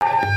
ਕਿਉਂ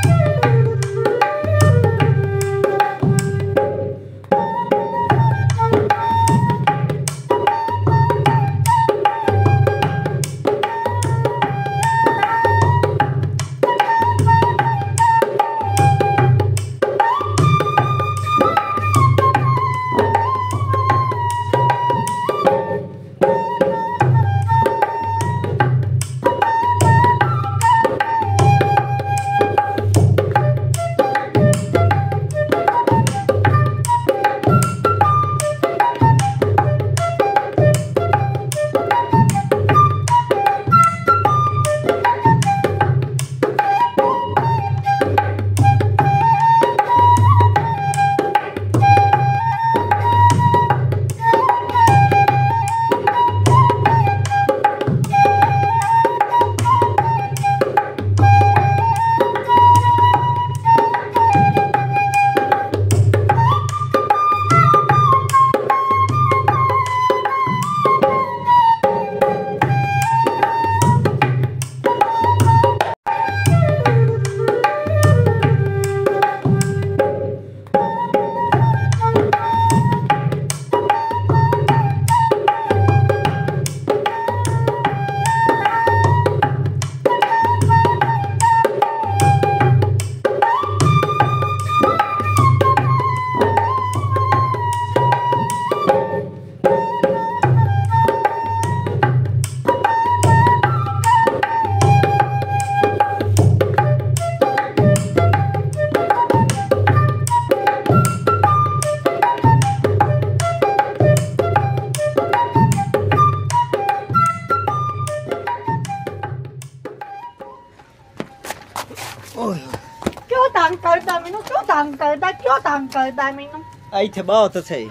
ਕਿਉਂ ਤੰਗ ਕਰਦਾ ਮੈਨੂੰ ਇੱਥੇ ਬਹੁਤ ਸਹੀ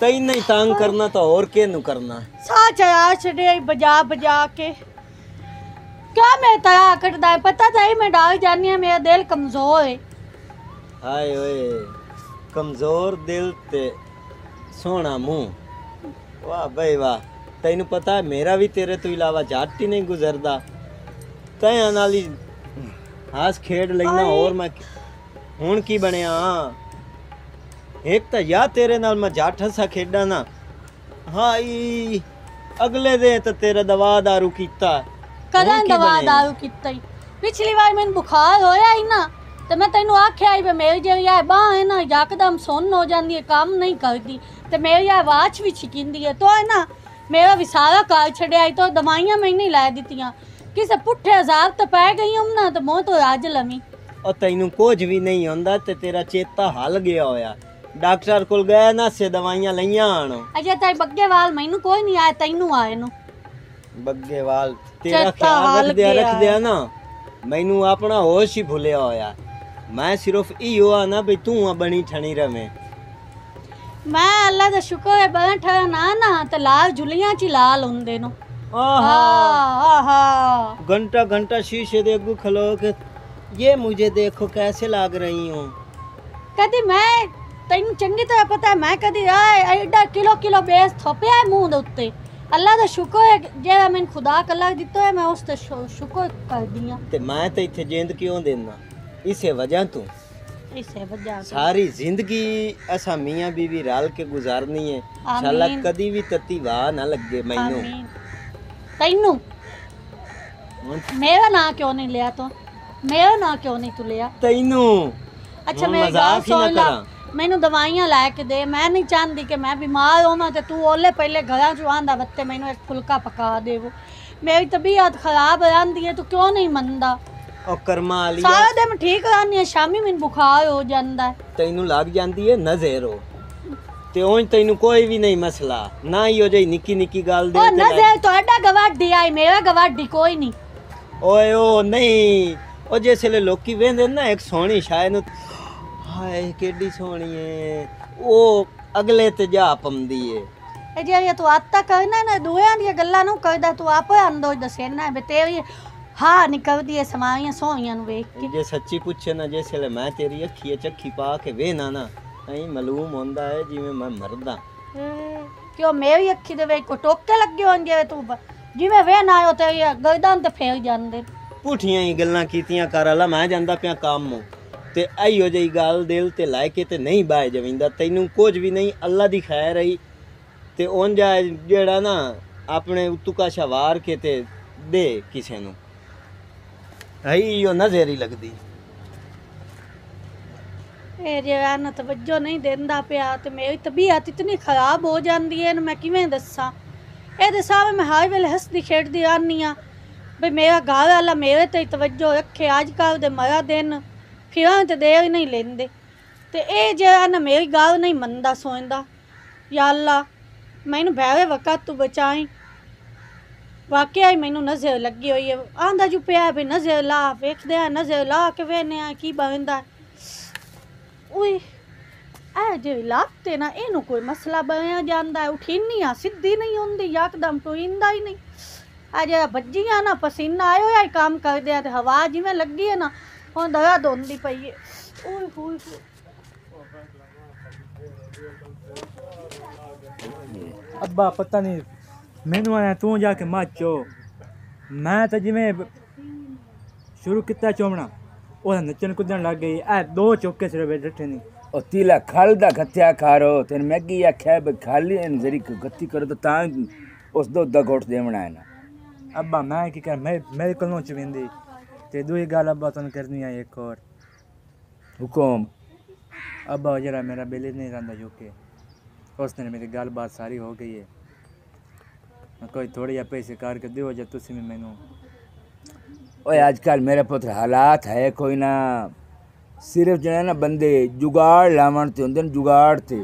ਤੈਨੂੰ ਹੀ ਤੰਗ ਕਰਨਾ ਤਾਂ ਹੋਰ ਕਿਹਨੂੰ ਕਰਨਾ ਸਾਹ ਚੜਾ ਛੜੇ ਬਜਾ ਬਜਾ ਕੇ ਕਿਆ ਮੈਂ ਤਰਾ ਕੱਟਦਾ ਹੈ ਪਤਾ ਤਾਂ ਹੀ ਮੈਂ ਡਾਲ ਜਾਨੀ ਆ ਮੇਰਾ ਦਿਲ ਕਮਜ਼ੋਰ ਹੈ ਹਾਏ ਓਏ ਕਮਜ਼ੋਰ ਦਿਲ ਤੇ ਸੋਹਣਾ ਮੂੰਹ ਵਾਹ ਬਈ ਵਾਹ ਤੈਨੂੰ ਪਤਾ ਹੈ ਮੇਰਾ ਵੀ ਤੇਰੇ ਤੋਂ ਇਲਾਵਾ ਜੱਟ ਹੀ ਨਹੀਂ ਗੁਜ਼ਰਦਾ ਤੈਂ ਨਾਲ ਹੀ ਹਾਸ ਖੇਡ ਲੈਣਾ ਹੋਰ ਮੈਂ ਹੁਣ ਕੀ ਬਣਿਆ? ਇੱਕ ਤਾਂ ਯਾ ਤੇਰੇ ਨਾਲ ਮੈਂ ਜੱਟ ਹੱਸਾ ਖੇਡਾਂ ਨਾ। ਹਾਈ ਅਗਲੇ ਦੇ ਤਾਂ ਤੇਰਾ ਦਵਾ ਦਾਰੂ ਕੀਤਾ। ਕਦਾਂ ਦਵਾ? ਦਾਰੂ ਕੀਤਾ ਹੀ ਪਿਛਲੀ ਵਾਰ ਮੈਨੂੰ ਬੁਖਾਰ ਹੋਇਆ ਹੀ ਨਾ ਤੇ ਮੈਂ ਤੈਨੂੰ ਆਖਿਆ ਹੀ ਵੀ ਮੇਰੀ ਜਿਹੜੀ ਆ ਬਾਹ ਹੈ ਨਾ ਯਕਦਮ ਸੁੰਨ ਹੋ ਜਾਂਦੀ ਹੈ ਕੰਮ ਨਹੀਂ ਕਰਦੀ। ਤੇ ਮੇਰੀ ਆਵਾਜ਼ ਵੀ ਛਿਕਿੰਦੀ ਹੈ ਤੋ ਹੈ ਨਾ ਮੇਰਾ ਵੀ ਸਾਰਾ ਕਾਰ ਛੜਿਆ ਹੀ ਤੋ ਦਵਾਈਆਂ ਮੈਂ ਨਹੀਂ ਲੈ ਦਿੱਤੀਆਂ। ਕਿਸੇ ਪੁੱਠੇ ਹਜ਼ਾਰ ਤੇ ਪੈ ਗਈ ਹਮ ਨਾ ਤੇ ਮੂੰਹ ਤੋਂ ਰਾਜ ਲਵੀ। ਉਹ ਤੈਨੂੰ ਕੁਝ ਵੀ ਨਹੀਂ ਹੁੰਦਾ ਤੇ ਤੇਰਾ ਚੇਤਾ ਹਲ ਗਿਆ ਹੋਇਆ। ਡਾਕਟਰ ਕੋਲ ਗਏ ਨਾ ਸੇ ਦਵਾਈਆਂ ਲਈਆਂ ਆਣ ਅਜੇ ਤਾਈ ਬੱਗੇਵਾਲ ਮੈਨੂੰ ਕੋਈ ਨਹੀਂ ਆਇਆ ਤੈਨੂੰ ਆਏ ਨੂੰ ਬੱਗੇਵਾਲ ਤੇਰਾ ਖਿਆਲ ਰੱਖਦੇ ਰੱਖਦੇ ਨਾ। ਮੈਨੂੰ ਆਪਣਾ ਹੋਸ਼ ਹੀ ਭੁੱਲਿਆ ਹੋਇਆ। ਮੈਂ ਸਿਰਫ ਇਹੋ ਆ ਨਾ ਵੀ ਤੂੰ ਬਣੀ ਠਣੀ ਰਵੇਂ। ਮੈਂ ਅੱਲਾ ਦਾ ਸ਼ੁਕਰ ਹੈ ਬਣ ਨਾ ਨਾ ਤੇ ਲਾਲ ਜੁਲੀਆਂ ਚ ਲਾਲ ਹੁੰਦੇ ਨੂੰ। ਆਹਾ। ਆਹਾ। ਘੰਟਾ ਘੰਟਾ ਸ਼ੀਸ਼ੇ ਦੇ ਅੱਗੇ ਖਲੋ ਕੇ ये मुझे देखो कैसे लाग रही हूँ ਕਦੀ ਮੈਂ ਤੈਨੂੰ ਚੰਗੀ ਤਰ੍ਹਾਂ ਪਤਾ ਹੈ ਮੈਂ ਕਦੀ ਆ ਐਡਾ ਕਿਲੋ ਕਿਲੋ ਬੇਸ ਥੋਪਿਆ ਹੈ ਮੂੰਹ ਦੇ ਉੱਤੇ ਅੱਲਾ ਦਾ ਸ਼ੁਕਰ ਹੈ ਕਿ ਜਿਹੜਾ ਮੈਨੂੰ ਖੁਦਾ ਕੱਲਾ ਦਿੱਤਾ ਹੈ ਮੈਂ ਉਸ ਤੇ ਸ਼ੁ- ਸ਼ੁਕਰ ਕਰਦੀ ਹਾਂ ਤੇ ਮੈਂ ਤੇ ਇੱਥੇ ਜਿੰਦ ਕਿਉਂ ਦੇਣਾ ਇਸੇ ਵਜ੍ਹਾ ਤੋਂ ਇਸੇ ਵਜ੍ਹਾ ਤੋਂ ਸਾਰੀ ਜ਼ਿੰਦਗੀ ਅਸਾਂ ਮੀਆਂ ਬੀਵੀ ਰਲ ਕੇ ਗੁਜ਼ਾਰਨੀ ਹੈ ਸ਼ਾਲਾ ਆਮੀਨ। ਕਦੀ ਵੀ ਤਤੀ ਵਾਹ ਨਾ ਲੱਗੇ ਮੈਨੂੰ ਆਮੀਨ ਤੈਨੂੰ ਹੁਣ ਮੇਰਾ ਨਾਂ ਕਿਉਂ ਨਹੀਂ ਲਿਆ ਤੂੰ ਮੇਰਾ ਨਾਂ ਕਿਉਂ ਨਹੀਂ ਤੂੰ ਲਿਆ ਤੈਨੂੰ ਅੱਛਾ ਹੁਣ ਮੇਰੀ ਗੱਲ ਮਜ਼ਾਕ ਹੀ ਨਾ ਸੁਣ ਲੈ ਕਰਾਂ। ਮੈਨੂੰ ਦਵਾਈਆਂ ਲੈ ਕੇ ਦੇ ਮੈਂ ਨਹੀਂ ਚਾਹੁੰਦੀ ਕਿ ਮੈਂ ਬਿਮਾਰ ਹੋਵਾਂ ਤੇ ਤੂੰ ਉਹਲੇ ਪਹਿਲੇ ਘਰਾਂ ਚ ਆਂਦਾ ਬੱਤੇ ਮੈਨੂੰ ਇੱਕ ਫੁਲਕਾ ਪਕਾ ਦੇਵੋ ਮੇਰੀ ਤਬੀਅਤ ਖਰਾਬ ਰਹਿੰਦੀ ਹੈ ਤੂੰ ਕਿਉਂ ਨਹੀਂ ਮੰਨਦਾ ਉਹ ਕਰਮਾਂ ਵਾਲੀ ਸਾਰਾ ਦਿਨ ਠੀਕ ਰਹਿੰਦੀ ਹੈ ਸ਼ਾਮੀ ਮੈਨੂੰ ਬੁਖਾਰ ਹੋ ਜਾਂਦਾ ਹੈ ਤੈਨੂੰ ਲੱਗ ਜਾਂਦੀ ਹੈ ਨਜ਼ਰ ਉਹ ਤੇ ਉਂਝ ਤੈਨੂੰ ਕੋਈ ਵੀ ਨਹੀਂ ਮਸਲਾ ਨਾ ਹੀ ਉਹ ਜਿਹੀ ਨਿੱਕੀ ਨਿੱਕੀ ਗੱਲ ਦੇ ਉਹ ਉੱਤੇ ਲੱਗ- ਨਜ਼ਰ ਤੁਹਾਡਾ ਗਵਾਡੀ ਆਈ ਮੇਰਾ ਗਵਾਡੀ ਕੋਈ ਨਹੀਂ ਓਏ ਉਹ ਨਹੀਂ ਉਹ ਜਿਸਲੇ ਲੋਕੀ ਵੇਂਦੇ ਨਾ ਇੱਕ ਸੋਹਣੀ ਸ਼ਾਇ ਨੂੰ ਹਾਏ ਕਿੱਡੀ ਸੋਹਣੀ ਏ। ਉਹ ਅਗਲੇ ਤੇ ਜਾ ਪੰਦੀ ਏ। ਇਹ ਜਿਹੜੀਆਂ ਤੂੰ ਆਤਾ ਕਰਨਾ ਨਾ ਦੂਆਂ ਦੀਆਂ ਗੱਲਾਂ ਨੂੰ ਕਰਦਾ ਤੂੰ ਆਪੇ ਅੰਦੋ ਦੱਸਣਾ ਵੀ ਤੇਰੀ ਹਾਂ ਨਿਕਲਦੀ ਹੈ ਸਮਾਈਆਂ ਸੋਹਣੀਆਂ ਨੂੰ ਵੇਖ ਕੇ। ਜੇ ਸੱਚੀ ਪੁੱਛੇ ਨਾ ਜਿਸਲੇ ਮੈਂ ਤੇਰੀ ਅੱਖੀ 'ਚ ਅੱਖੀ ਪਾ ਕੇ ਵੇਨਾ ਨਾ ਐਂ ਮਾਲੂਮ ਹੁੰਦਾ ਹੈ ਜਿਵੇਂ ਮੈਂ ਮਰਦਾ। ਏ, ਕਿਉਂ ਮੇਰੀ ਅੱਖੀ ਦੇ ਵਿੱਚ ਕੋ ਟੋਕੇ ਲੱਗੇ ਹੋਣਗੇ ਤੂੰ? ਜਿਵੇਂ ਵੇ ਨਾ ਆਇਓ ਤੇ ਗਰਦਨ ਤੇ ਫੇਰ ਜਾਂਦੇ। ਪੁੱਠੀਆਂ ਹੀ ਗੱਲਾਂ ਕੀਤੀਆਂ ਕਰ ਅਲਾ ਮੈਂ ਜਾਂਦਾ ਪਿਆ ਕੰਮ ਤੇ ਆਈਓ ਜਿਹੀ ਗੱਲ ਦਿਲ ਤੇ ਲੈ ਕੇ ਤੇ ਨਹੀਂ ਬਾਏ ਜਵਿੰਦਾ, ਤੈਨੂੰ ਕੁਝ ਵੀ ਨਹੀਂ, ਅੱਲਾ ਦੀ ਖੈਰ ਰਹੀ ਤੇ ਉਂਝਾ ਜਿਹੜਾ ਨਾ, ਆਪਣੇ ਉਤੁਕਾ ਸ਼ਵਾਰ ਕੇ ਤੇ ਦੇ ਕਿਸੇ ਨੂੰ। ਹਈ ਉਹ ਲੱਗਦੀ। ਇਹ ਜਿਹੜਾ ਨਾ ਤਵੱਜੋ ਨਹੀਂ ਦਿੰਦਾ ਪਿਆ, ਤੇ ਮੇਰੀ ਤਬੀਅਤ ਇਤਨੀ ਖਰਾਬ ਹੋ ਜਾਂਦੀ ਹੈ ਨਾ ਮੈਂ ਕਿਵੇਂ ਦੱਸਾਂ? ਇਹਦੇ ਸਾਹਮਣੇ ਮੈਂ ਹਰ ਵੇਲੇ ਹੱਸਦੀ ਖੇਡਦੀ ਆਨੀ ਆ ਵੀ ਮੇਰਾ ਘਰ ਵਾਲਾ ਮੇਰੇ ਤੇ ਹੀ ਤਵੱਜੋ ਰੱਖੇ, ਅੱਜ ਕੱਲ੍ਹ ਦੇ ਮਰਾ ਦਿਨ ਫਿਰਾਂ ਤੇ ਦੇਰ ਹੀ ਨਹੀਂ ਲੈਂਦੇ। ਤੇ ਇਹ ਜਿਹੜਾ ਨਾ ਮੇਰੀ ਗੱਲ ਨਹੀਂ ਮੰਨਦਾ, ਸੋਚਦਾ, ਯਾ ਅੱਲਾ, ਮੈਨੂੰ ਭੈਰੇ ਵਕਤ ਤੂੰ ਬਚਾਈ। ਵਾਕਿਆ ਹੀ ਮੈਨੂੰ ਨਜ਼ਰ ਲੱਗੀ ਹੋਈ ਹੈ। ਆਂਦਾ ਜੂ ਪਿਆ ਵੀ ਨਜ਼ਰ ਲਾ, ਵੇਖਦੇ ਆ, ਨਜ਼ਰ ਲਾ ਕੇ ਵੇਨੇ ਆ ਕੀ ਬਣਦਾ। ਓਏ ਇਹ ਜੇ ਲਾਤੇ ਨਾ, ਇਹਨੂੰ ਕੋਈ ਮਸਲਾ ਬਣਿਆ ਜਾਂਦਾ ਹੈ। ਉਠੀਨੀ ਆ, ਸਿੱਧੀ ਨਹੀਂ ਹੁੰਦੀ, ਯਕਦਮ ਟੁਇੰਦਾ ਹੀ ਨਹੀਂ। ਆ ਜਿਹੜਾ ਵੱਜੀਆਂ ਨਾ ਪਸੀਨਾ ਆਇਆ ਹੋਇਆ ਹੀ ਕੰਮ ਕਰਦੇ ਆ ਤੇ ਹਵਾ ਜਿਵੇਂ ਲੱਗੀ ਹੈ ਨਾ ਹੁਣ ਦਰਾ ਧੁੰਦੀ ਪਈ ਹੈ ਓਏ ਹੋਏ ਹੋਏ ਅੱਬਾ ਪਤਾ ਨਹੀਂ ਮੈਨੂੰ ਆਇਆ ਤੂੰ ਜਾ ਕੇ ਮਾਚੋ ਮੈਂ ਤਾਂ ਜਿਵੇਂ ਬ- ਸ਼ੁਰੂ ਕੀਤਾ ਚੋਮਣਾ ਉਹ ਨੱਚਣ ਕੁੱਦਣ ਲੱਗ ਗਈ ਐ ਦੋ ਚੌਕੇ ਸਿਰ ਵਿੱਚ ਡੱਠੇ ਨਹੀਂ ਉਹ ਤੀਲਾ ਖਲ ਦਾ ਖੱਤਿਆ ਖਾਰੋ ਤੈਨੂੰ ਮੈਗੀ ਆਖਿਆ ਵੀ ਖਾਲੀ ਇਹਨੂੰ ਜ਼ਰੀ ਗੱਤੀ ਕਰੋ ਤਾਂ ਤਾਂ ਉਸ ਦੋ ਦਾ ਗੋਟ ਦੇਵਣਾ ਹੈ ਨਾ अबा मैं कि मे मेरे को चवेंदी ते दूई गल अबा तुम करनी है एक और हुकुम अबा जरा मेरा बेले नहीं रहता यूके दिन मेरी गल बात सारी हो गई है कोई थोड़े या पैसे कार के दो जब तुम भी मैनू ओए आजकल मेरे पुत्र हालात है कोई ना सिर्फ़ जो है ना बंदे जुगाड़ लावण ते होंगे जुगाड़ ते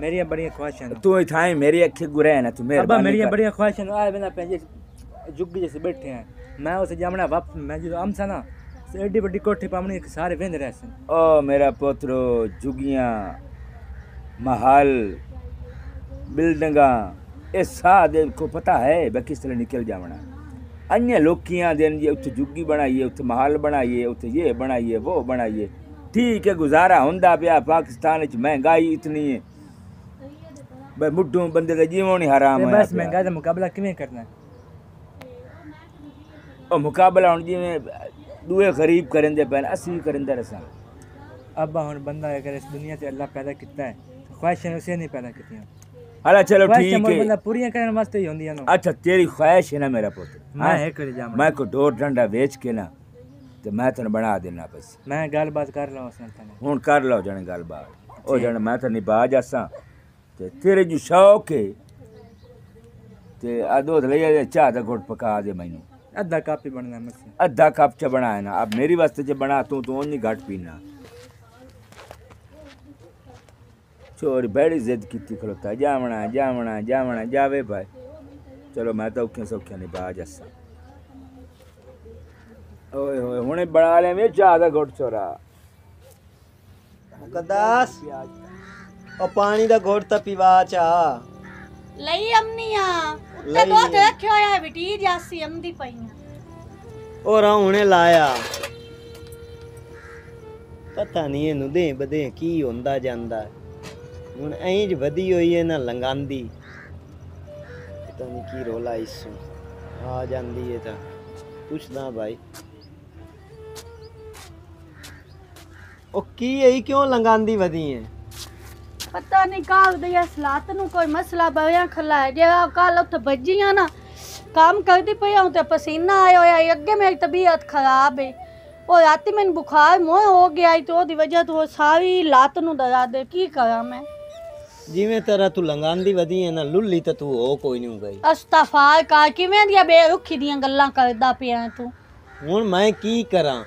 मेरी बढ़िया ख़्वाहिश आहे तूं मेरी अखी घुराए न मेरे मेरी बढ़िया ख़्वाहिश जुग जैसे बैठे हैं। मैं उसे जामना वापस मैं जो सा ना एडी बड़ी कोठी पामनी सारे वेंद रहे ओ मेरा महल बिल्डिंगा ये सारे को पता है मैं किस तरह निकल जावना अन्य लोकियाँ देन ये उत बनाइए उत महल बनाइए उत ये बनाइए वो बनाइए ठीक है गुजारा होंदा पिया पाकिस्तान महँगाई इतनी है। ਬਈ ਮੁੱਢੋਂ ਬੰਦੇ ਦਾ ਜੀਵਨ ਹੀ ਹਰਾਮ ते ਹੋਇਆ बस ਪਿਆ। महंगाई का मुकाबला किवें करना है ਉਹ ਮੁਕਾਬਲਾ ਹੁਣ ਜਿਵੇਂ ਦੂਏ ਗਰੀਬ ਕਰਨ ਦੇ ਪੈਣ ਅਸੀਂ ਵੀ ਕਰਨ ਦੇ ਰਸਾਂ अब्बा हुन बंदा अगर इस दुनिया से अल्लाह पैदा किया है तो ख्वाहिशें उसे नहीं पैदा की ਹਾਲਾ ਚਲੋ ख्वाहिशें ਠੀਕ मोर ਹੈ बंदा पूरी करने वास्ते ही होंदी ना ਅੱਛਾ ਤੇਰੀ ਖੁਆਇਸ਼ ਹੈ ਨਾ ਮੇਰਾ ਪੁੱਤ मैं ਹੈਂ? है कर जाम ਮੈਂ ਕੋ ਡੋਰ ਡੰਡਾ ਵੇਚ ਕੇ ਨਾ ਤੇ ਮੈਂ ਤੈਨੂੰ ਬਣਾ ਦੇਣਾ ਬਸ मैं गल बात कर रहा हूं उसने तने ਹੁਣ ਕਰ ਲਓ ਜਣ ਗੱਲਬਾਤ ਉਹ ਜਣ ਮੈਂ ਤਾਂ ਨਿਭਾ ਜਾਸਾਂ ते तेरे जो शौक है ते आ दूध ले जाए चाह का घोट पका दे मैनू अद्धा कप ही बनना मुझसे अद्धा कप च बनाए ना अब मेरी वास्ते च बना तू तो ओनी घाट पीना छोरी बड़ी जिद की खड़ोता जावना जावना जावना जावे भाई चलो मैं तो औखे सौखे नहीं पा जस्सा ओए होए हुणे बना ले में चाह का घोट चोरा मुकद्दास प्याज ਦਾ ਘੋਟ ਤਾਂ ਪੀਵਾ ਚਾ ਲਈ ਅੰਨੀਆਂ ਉੱਤੇ ਲਈ। ਦੁੱਧ ਰੱਖਿਆ ਹੋਇਆ ਹੈ ਬਿਟੀ ਜਾਸੀ ਅੰਦੀ ਪਈਆਂ ਉਹ ਰਾਂ ਹੁਣੇ ਲਾਇਆ ਪਤਾ ਨਹੀਂ ਇਹਨੂੰ ਦੇ ਬਦੇ ਕੀ ਹੁੰਦਾ ਜਾਂਦਾ ਹੈ। ਹੁਣ ਐਂ ਜ ਵਧੀ ਹੋਈ ਹੈ ਨਾ ਲੰਗਾਂਦੀ ਪਤਾ ਨਹੀਂ ਕੀ ਰੋਲਾ ਇਸ ਨੂੰ ਆ ਜਾਂਦੀ ਹੈ ਤਾਂ ਪੁੱਛਦਾ ਭਾਈ ਉਹ ਕੀ ਹੈ ਕਿਉਂ ਲੰਗਾਂਦੀ ਵਧੀ ਹੈ ਪਤਾ ਨਹੀਂ ਕਾਲ ਦੇ ਸਲਾਤ ਨੂੰ ਕੋਈ ਮਸਲਾ ਬਵਿਆ ਖਲਾ ਹੈ ਜੇ ਕੱਲ ਉੱਥੇ ਵੱਜੀਆਂ ਨਾ ਕੰਮ ਕਰਦੀ ਪਈ ਹਾਂ ਤੇ ਪਸੀਨਾ ਆਇਆ ਹੋਇਆ ਹੈ। ਅੱਗੇ ਮੇਰੀ ਤਬੀਅਤ ਖਰਾਬ ਹੈ ਉਹ ਰਾਤੀ ਮੈਨੂੰ ਬੁਖਾਰ ਮੋਹ ਹੋ ਗਿਆ ਤੇ ਉਹਦੀ ਵਜ੍ਹਾ ਤੋਂ ਉਹ ਸਾਰੀ ਲੱਤ ਨੂੰ ਦਰਾ ਦੇ ਕੀ ਕਰਾਂ ਮੈਂ? ਜਿਵੇਂ ਤਰ੍ਹਾਂ ਤੂੰ ਲੰਗਾਂਦੀ ਵਧੀ ਹੈ ਨਾ ਲੁੱਲੀ ਤਾਂ ਤੂੰ ਹੋ ਕੋਈ ਨਹੀਂ ਗਈ ਅਸਤਫਾਰ ਕਰ ਕਿਵੇਂ ਦੀਆਂ ਬੇਰੁਖੀ ਦੀਆਂ ਗੱਲਾਂ ਕਰਦਾ ਪਿਆ ਤੂੰ? ਹੁਣ ਮੈਂ ਕੀ ਕਰਾਂ?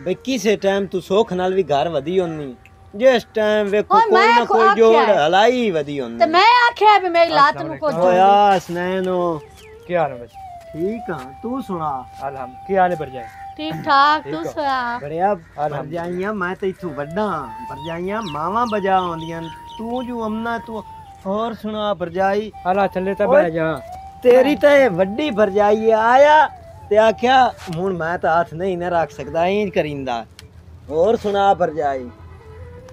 ਬਈ ਕਿਸੇ ਟਾਈਮ ਤੂੰ ਸੁੱਖ ਨਾਲ ਵੀ ਘਰ ਵਧੀ ਹੁੰਨੀ। ਜਿਸ ਟਾਈਮ ਵੇਖੋ ਓਏ ਕੋਈ ਮੈਂ ਨਾ ਕੋ ਕੋਈ ਆਖਿਆ ਜੋੜ ਹੈ। ਹਲਾਈ ਵਧੀ ਤੇ ਹੁੰਨੀ ਮੈਂ ਆਖਿਆ ਵੀ ਮੇਰੀ ਲੱਤ ਨੂੰ ਕੁਝ ਓਇਆ ਸਨੈਨੋ क्या हाल है बस ਠੀਕ ਆ ਤੂੰ ਸੁਣਾ अलहम क्या हाल है बढ़ जाए ਠੀਕ ਠਾਕ ਤੂੰ ਸੁਣਾ ਬੜਿਆ ਭਰਜਾਈਆਂ ਮੈਂ ਤੇ ਇਥੋਂ ਵੱਡਾ ਭਰਜਾਈਆਂ ਮਾਵਾਂ ਬਜਾ ਆਉਂਦੀਆਂ ਤੂੰ ਜੋ ਅਮਨਾ ਤੂੰ ਹੋਰ ਸੁਣਾ ਭਰਜਾਈ ਹਾਲਾ ਥੱਲੇ ਤਾਂ ਓਏ। ਬਹਿ ਜਾ ਤੇਰੀ ਤਾਂ ਇਹ ਵੱਡੀ ਭਰਜਾਈ ਆ, ਆਇਆ ਤੇ ਆਖਿਆ ਹੁਣ ਮੈਂ ਤਾਂ ਹੱਥ ਨਹੀਂ ਨਾ ਰੱਖ ਸਕਦਾ ਇੰਜ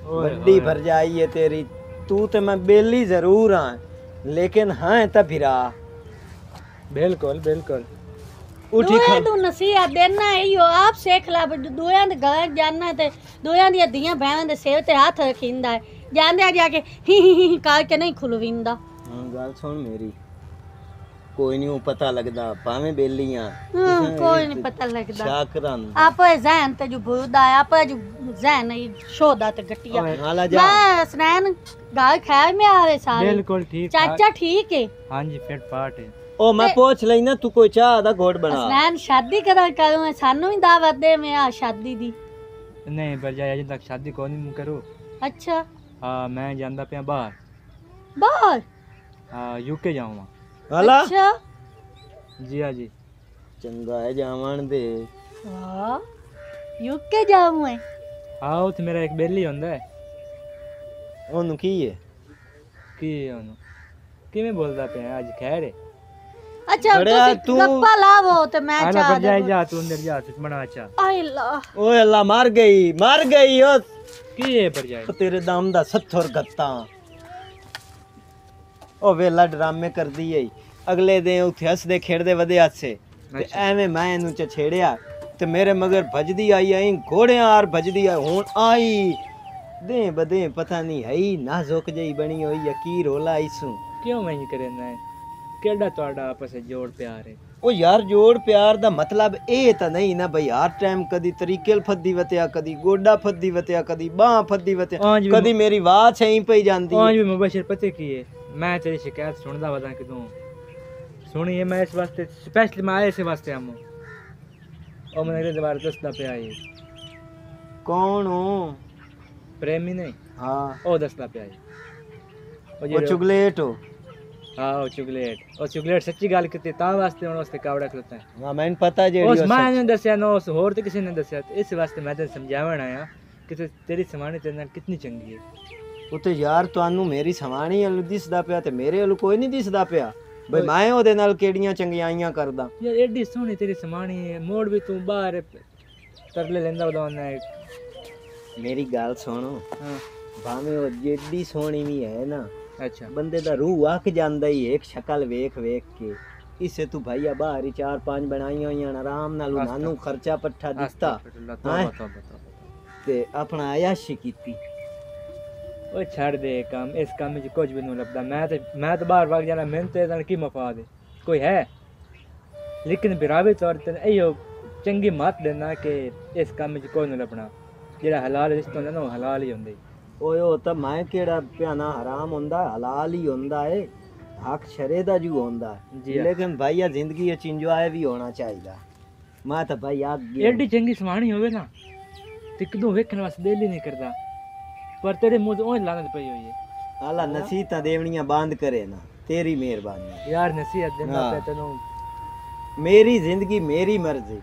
बड्डी भर जाई है तेरी तू तो मैं बेली ज़रूर हाँ लेकिन हाँ तब हिरा बिल्कुल बिल्कुल ਉਠੀ ਖਾ ਤੂੰ ਨਸੀਹਤ ਦੇਣਾ ਹੈ ਇਹੋ ਆਪ ਸਿੱਖ ਲੈ ਦੋਆਂ ਦੇ ਘਰ ਜਾਣਾ ਤੇ ਦੋਆਂ ਦੀਆਂ ਧੀਆਂ ਭੈਣਾਂ ਦੇ ਸਿਰ ਤੇ ਹੱਥ ਰੱਖਿੰਦਾ ਹੈ ਜਾਂਦੇ ਆ ਜਾ ਕੇ ਹੀ ਹੀ ਹੀ ਕਰਕੇ ਨਹੀਂ ਖੁਲਵਿੰਦਾ ਹਾਂ ਗੱਲ ਸੁਣ ਮੇਰੀ ਕੋਈ ਨਹੀਂ ਪਤਾ ਲੱਗਦਾ ਭਾਵੇਂ ਬੇਲੀਆਂ। ਕੋਈ ਨਹੀਂ ਪਤਾ ਲੱਗਦਾ। ਸ਼ਾਕਰਾਂ ਆਪੇ ਜ਼ਹਿਨ ਤੇ ਜੋ ਬੁਰਦਾ ਆਪੇ ਜੋ ਜ਼ਹਿਨ ਹੀ ਸ਼ੋਦਾ ਤੇ ਗਟਿਆ ਹਾਲਾ ਜਾ ਮੈਂ ਗਾਲ ਖੈਰ ਮੇ ਆਵੇ ਸਾਰੇ। ਬਿਲकुल ठीक ਚਾਚਾ ਠੀਕ ਹੈ हाँ जी फिट ਉਹ ਮੈਂ ਪੁੱਛ ਲੈਣਾ ਤੂੰ ਕੋਈ ਚਾਹ ਦਾ ਘੋਟ ਬਣਾ। ਸੁਨੈਨ ਸ਼ਾਦੀ ਕਰਾਂ? ਕਰੂੰ ਸਾਨੂੰ ਹੀ ਦਾਵਤ ਦੇ ਮੈਂ ਆ ਸ਼ਾਦੀ ਦੀ। नहीं भरजाई अजय तक शादी को नहीं करो ਅੱਛਾ। हाँ मैं जाना पे बाहर ਬਾਹਰ? यूके जाऊँगा हला अच्छा। जी हाँ जी। चंगा है जामन दे। वाह युग के जाम है। तो हाँ, मेरा एक बेली होंदा है। ओनु की है? की है ओनु? किवें बोलदा पे आज खैर है। अच्छा बड़ा तू गप्पा लावो तो मैं चाह जा जा जा तू अंदर जा तू बना अच्छा आई अल्लाह ओए अल्लाह मार गई मार गई ओ की है पर जाए तेरे दाम दा सत्थर गत्ता। ਉਹ ਵੇਲਾ ਡਰਾਮੇ ਕਰਦੀ ਏ ਅਗਲੇ ਦਿਨ ਉੱਥੇ ਹੱਸਦੇ ਖੇਡਦੇ ਵਧੇ ਹਾਸੇ ਤੇ ਐਵੇਂ ਮੈਂ ਇਹਨੂੰ ਚ ਛੇੜਿਆ ਤੇ ਮੇਰੇ ਮਗਰ ਭਜਦੀ ਆਈ ਐਂ ਘੋੜਿਆਂ ਆਰ ਭਜਦੀ ਆ ਹੁਣ ਆਈ ਦੇ ਬਦੇ ਪਤਾ ਨਹੀਂ ਹੈ ਹੀ ਨਾਜ਼ੁਕ ਜਿਹੀ ਬਣੀ ਹੋਈ ਆ ਕੀ ਰੋਲਾ ਇਸੂ ਕਿਉਂ ਮੈਂ ਇਹ ਕਰਨਾ ਹੈ ਕਿਹੜਾ ਤੁਹਾਡਾ ਆਪਸ ਵਿੱਚ ਜੋੜ ਪਿਆਰ ਹੈ ਉਹ ਯਾਰ ਜੋੜ ਪਿਆਰ ਦਾ ਮਤਲਬ ਇਹ ਤਾਂ ਨਹੀਂ ਨਾ ਬਈ ਹਰ ਟਾਈਮ ਕਦੀ ਤਰੀਕੇਲ ਫੱਦੀ ਵਤਿਆ ਕਦੀ ਗੋਡਾ ਫੱਦੀ ਵਤਿਆ ਕਦੀ ਬਾਹ ਫੱਦੀ ਵਤਿਆ ਉਂਝ ਵੀ ਕਦੀ ਮੇਰੀ ਬਾਤ ਸਹੀ ਪਈ ਜਾਂਦੀ ਉਂਝ मैं तेरी शिकायत सुनदा बता कि तू सुनिए मैं इस वास्ते स्पेशली मैं इस वास्ते हम और मैंने ज़बरदस्त ना पे आई कौन हो प्रेमी नहीं हाँ। ओ दस ना पे चुगलेट हो हाँ चुगलेट। और चुगलेट सच्ची गाल करती ता वास्ते उन वास्ते कावड़ा करता है हाँ मैंने पता जे उस माँ ने दसया नो उस और तो किसी ने दसया इस वास्ते मैं तेरे समझावण आया कि तेरी समानी तेरे कितनी चंगी है ਸਮਝਾਵਣ ਆਇਆ ਕਿ ਤੇ- ਤੇਰੀ ਸਮਾਣੀ ਤੇਰੇ ਨਾਲ ਕਿੰਨੀ ਚੰਗੀ ਹੈ ਸੱਚ- ਉਹ ਤੇ ਯਾਰ ਤੁਹਾਨੂੰ ਮੇਰੀ ਸਵਾਣੀ ਵੱਲ ਦਿਸਦਾ ਪਿਆ ਤੇ ਮੇਰੇ ਵੱਲ ਕੋਈ ਨਹੀਂ ਦਿਸਦਾ ਪਿਆ। ਬਈ ਮੈਂ ਉਹਦੇ ਨਾਲ ਕਿਹੜੀਆਂ ਚੰਗਿਆਈਆਂ ਕਰਦਾ? ਯਾਰ ਐਡੀ ਸੋਹਣੀ ਤੇਰੀ ਸਮਾਣੀ ਹੈ। ਮੋੜ ਵੀ ਤੂੰ ਬਾਹਰ ਤਰਲੇ ਲੈਂਦਾ ਬਦਵਾਨਾ ਹੈ। ਮੇਰੀ ਗੱਲ ਸੁਣੋ। ਹਾਂ। ਭਾਵੇਂ ਉਹ ਜਿੱਡੀ ਸੋਹਣੀ ਵੀ ਹੈ ਨਾ ਅੱਛਾ। ਬੰਦੇ ਦਾ ਰੂਹ ਅੱਕ ਜਾਂਦਾ ਹੀ ਇੱਕ ਸ਼ਕਲ ਵੇਖ ਵੇਖ ਕੇ। ਇਸੇ ਤੂੰ ਭਾਈਆ ਬਾਹਰ ਹੀ ਚਾਰ ਪੰਜ ਬਣਾਈਆਂ ਹੋਈਆਂ ਨੇ, ਆਰਾਮ ਨਾਲ ਉਹਨਾਂ ਨੂੰ ਖਰਚਾ ਪੱਠਾ ਦਿੱਤਾ। ਤੇ ਆਪਣਾ ਆਯਾਸ਼ੀ ਕੀਤੀ। ਓਏ ਛੱਡ ਦੇ ਇਹ ਕੰਮ ਇਸ ਕੰਮ ਵਿੱਚ ਕੁਝ ਵੀ ਨਹੀਂ ਲੱਭਦਾ ਮੈਂ ਤੇ ਮੈਂ ਤਾਂ ਬਾਹਰ ਵਗ ਜਾਣਾ ਮੈਨੂੰ ਤੇ ਨਾਲ ਕੀ ਮਫਾਦ ਹੈ ਕੋਈ ਹੈ ਲੇਕਿਨ ਬਿਰਾਵੇ ਤੌਰ ਤੇ ਇਹੋ ਚੰਗੀ ਮੱਤ ਦੇਣਾ ਕਿ ਇਸ ਕੰਮ ਵਿੱਚ ਕੋਈ ਨਹੀਂ ਲੱਭਣਾ ਜਿਹੜਾ ਹਲਾਲ ਰਿਸ਼ਤਾ ਹੁੰਦਾ ਨਾ ਉਹ ਹਲਾਲ ਹੀ ਹੁੰਦਾ ਈ। ਓਏ ਉਹ ਤਾਂ ਮੈਂ ਕਿਹੜਾ ਪਿਆਨਾ ਹਰਾਮ ਹੁੰਦਾ ਹਲਾਲ ਹੀ ਹੁੰਦਾ ਏ ਹੱਕ ਸ਼ਰੇ ਦਾ ਜੂ ਹੁੰਦਾ ਜੀ ਹਾਂ। ਲੇਕਿਨ ਭਾਈਆ ਜ਼ਿੰਦਗੀ ਵਿੱਚ ਇੰਜੋਏ ਵੀ ਹੋਣਾ ਚਾਹੀਦਾ ਮੈਂ ਤਾਂ ਭਾਈ ਆ ਗਿਆ ਐਡੀ ਚੰਗੀ ਸਮਾਣੀ ਹੋਵੇ ਨਾ ਤੇ ਕਦੋਂ ਵੇਖਣ ਵਾਸਤੇ ਦਿਲ ਹੀ ਨਹੀਂ ਕਰਦਾ पर तेरे मुँह ओए लानत पई हुई है आला हाँ। नसीहतां देवणियाँ बाँध करे ना तेरी मेहरबानी। यार नसीहत देना हाँ। पे तनो। मेरी ज़िंदगी मेरी मर्ज़ी।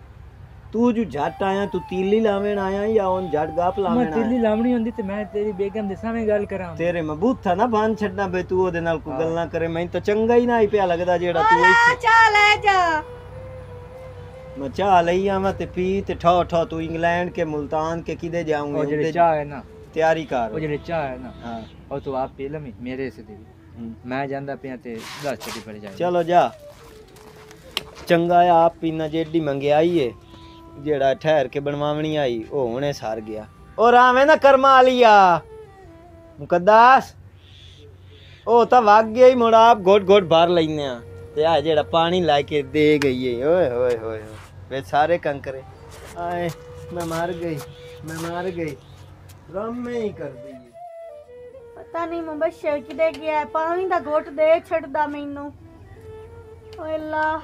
तू जो झट आया तू तीली लावेण आया या ओन झट गाप लावेण आया? तीली लावणी होंदी ते मैं तेरी बेगम दे सामने गल करा। तेरे मबूत था ना बाँध छड़ना बे तू ओदे नाल को हाँ। गल करे। मैं तो चंगा ही ना ही पिया लगदा जेड़ा तू चल आ जा। मैं चाह लई आवा ते पी ते ठो ठो तू इंग्लैंड के मुल्तान के किदे जाऊँ ओ जेड़े चाह है ना। ਤਿਆਰੀ ਕਰ ਉਹ ਜਿਹੜੇ ਚਾਹ ਹੈ ਨਾ ਹਾਂ ਉਹ ਤੂੰ ਆਪ ਪੀ ਲਵੀਂ ਮੇਰੇ ਸੇ ਦੇ ਹੂੰ। ਮੈਂ ਜਾਂਦਾ ਪਿਆ ਤੇ ਦੱਸ ਛੱਡੀ ਪੜ ਜਾਏ ਚਲੋ ਜਾ ਚੰਗਾ ਆ ਆਪ ਪੀਣਾ ਜਿਹੜੀ ਮੰਗਿਆਈ ਏ ਜਿਹੜਾ ਠਹਿਰ ਕੇ ਬਣਵਾਵਣੀ ਆਈ ਉਹ ਹੁਣੇ ਸਰ ਗਿਆ ਔਰ ਆਵੇਂ ਨਾ ਕਰਮਾ ਵਾਲੀਆ ਮੁਕੱਦਸ ਉਹ ਤਾਂ ਵਗ ਗਿਆ ਹੀ ਮੁੜ ਆਪ ਘੋਟ ਘੋਟ ਭਰ ਲੈਨੇ ਆ ਤੇ ਆ ਜਿਹੜਾ ਪਾਣੀ ਲੈ ਕੇ ਦੇ ਗਈ ਏ ਓਏ ਹੋਏ ਹੋਏ ਹੋਏ। ਵੇ ਸਾਰੇ ਕੰਕਰੇ ਆਏ ਮੈਂ ਮਰ ਗਈ ਮੈਂ ਮਰ ਗਈ ਰਮੇ ਹੀ ਕਰਦੀ ਏ ਪਤਾ ਨਹੀਂ ਮੁਬਸ਼ਰ ਕਿਦੇ ਗਿਆ ਹੈ, ਪਾਣੀ ਦਾ ਘੁੱਟ ਦੇ ਛੱਡਦਾ ਮੈਨੂੰ। ਓਏ ਅੱਲਾ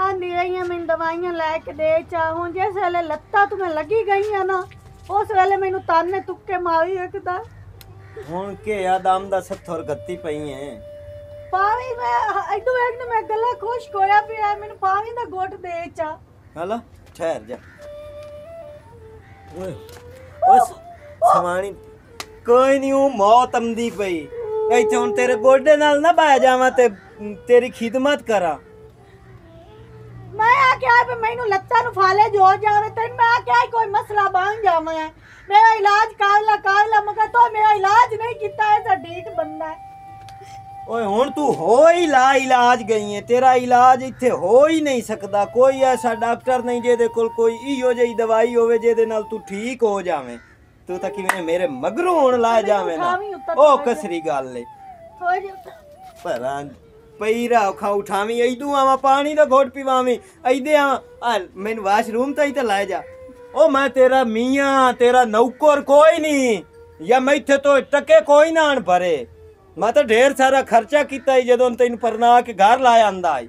ਆਂਦੀ ਰਹੀਆਂ ਮੈਨੂੰ ਦਵਾਈਆਂ ਲੈ ਕੇ ਦੇ ਚਾ ਹੁਣ ਜਿਸ ਵੇਲੇ ਲੱਤਾਂ ਤੂੰ ਮੈਂ ਲੱਗੀ ਗਈਆਂ ਨਾ ਉਸ ਵੇਲੇ ਮੈਨੂੰ ਤਾਨੇ ਤੁੱਕੇ ਮਾਰੀ ਇੱਕਦਾ ਹੁਣ ਕੇ ਆਦਮ ਦਾ ਸੱਥਰ ਗੱਤੀ ਪਈ ਏ ਪਾਣੀ ਮੈਂ ਐਡੂ ਐਡ ਮੈਂ ਗੱਲਾਂ ਖੁਸ਼ ਹੋਇਆ ਪਿਆ ਮੈਨੂੰ ਪਾਣੀ ਦਾ ਘੁੱਟ ਦੇ ਚਾ। ਹਲਾ ਠਹਿਰ ਜਾ। ਓਏ ਬਸ ਸਮਾਣੀ ਕੋਈ ਨਹੀਂ ਉਹ ਮੌਤ ਆਉਂਦੀ ਪਈ। ਇੱਥੇ ਹੁਣ ਤੇਰੇ ਗੋਡੇ ਨਾਲ ਨਾ ਬਾਇਆ ਜਾਵਾਂ ਤੇ ਤੇਰੀ ਖਿਦਮਤ ਕਰਾਂ। ਮੈਂ ਆ ਕਿਹਾ ਵੀ ਮੈਨੂੰ ਲੱਤਾਂ ਨੂੰ ਫਾਲੇ ਜੋ ਜਾਵੇ ਤੈਨੂੰ ਮੈਂ ਆ ਕਿਹਾ ਕੋਈ ਮਸਲਾ ਬਣ ਜਾਵੇ। ਮੇਰਾ ਇਲਾਜ ਕਰ ਲਾ ਕਰ ਲਾ ਤੋ ਮੇਰਾ ਇਲਾਜ ਨਹੀਂ ਕੀਤਾ ਤਾਂ ਢੀਠ ਬੰਦਾ ਹੈ। ਓਏ ਹੁਣ ਤੂੰ ਹੋ ਹੀ ਲਾ ਇਲਾਜ ਗਈ ਹੈ ਤੇਰਾ ਇਲਾਜ ਇੱਥੇ ਹੋ ਹੀ ਨਹੀਂ ਸਕਦਾ। ਕੋਈ ਐਸਾ ਡਾਕਟਰ ਨਹੀਂ ਜਿਹਦੇ ਕੋਲ ਕੋਈ ਇਹੋ ਜਿਹੀ ਦਵਾਈ ਹੋਵੇ ਜਿਹਦੇ ਨਾਲ ਤੂੰ ਠੀਕ ਹੋ ਜਾਵੇਂ। ਤੂੰ ਤਾਂ ਕਿਵੇਂ ਮੇਰੇ ਮਗਰੋਂ ਹੁਣ ਲਾ ਜਾਵੇਂ ਨਾ। ਉਹ। ਕਸਰੀ ਗੱਲ ਜਿਹੀ ਭਰਾਂ ਪਈਰਾ ਔਖਾ ਉਠਾਵੀਂ ਐਦੂ ਆਵਾਂ ਪਾਣੀ ਦਾ ਘੋਟ ਪੀਵਾਵੀਂ ਐਦੇ ਆ ਮੈਨੂੰ ਵਾਸ਼ਰੂਮ ਤਾਂ ਹੀ ਤਾਂ ਲੈ ਜਾ। ਉਹ ਮੈਂ ਤੇਰਾ ਮੀਆਂ ਤੇਰਾ ਨੌਕਰ ਕੋਈ ਨਹੀਂ ਜਾਂ ਮੈਂ ਇੱਥੇ ਤੋਂ ਟਕੇ ਕੋਈ ਨਾ ਆਣ ਭਰੇ ਮੈਂ ਤਾਂ ਢੇਰ ਸਾਰਾ ਖਰਚਾ ਕੀਤਾ ਹੀ ਜਦੋਂ ਤੈਨੂੰ ਪਰਨਾ ਕੇ ਘਰ ਲਾਇਆ ਆਂਦਾ ਈ।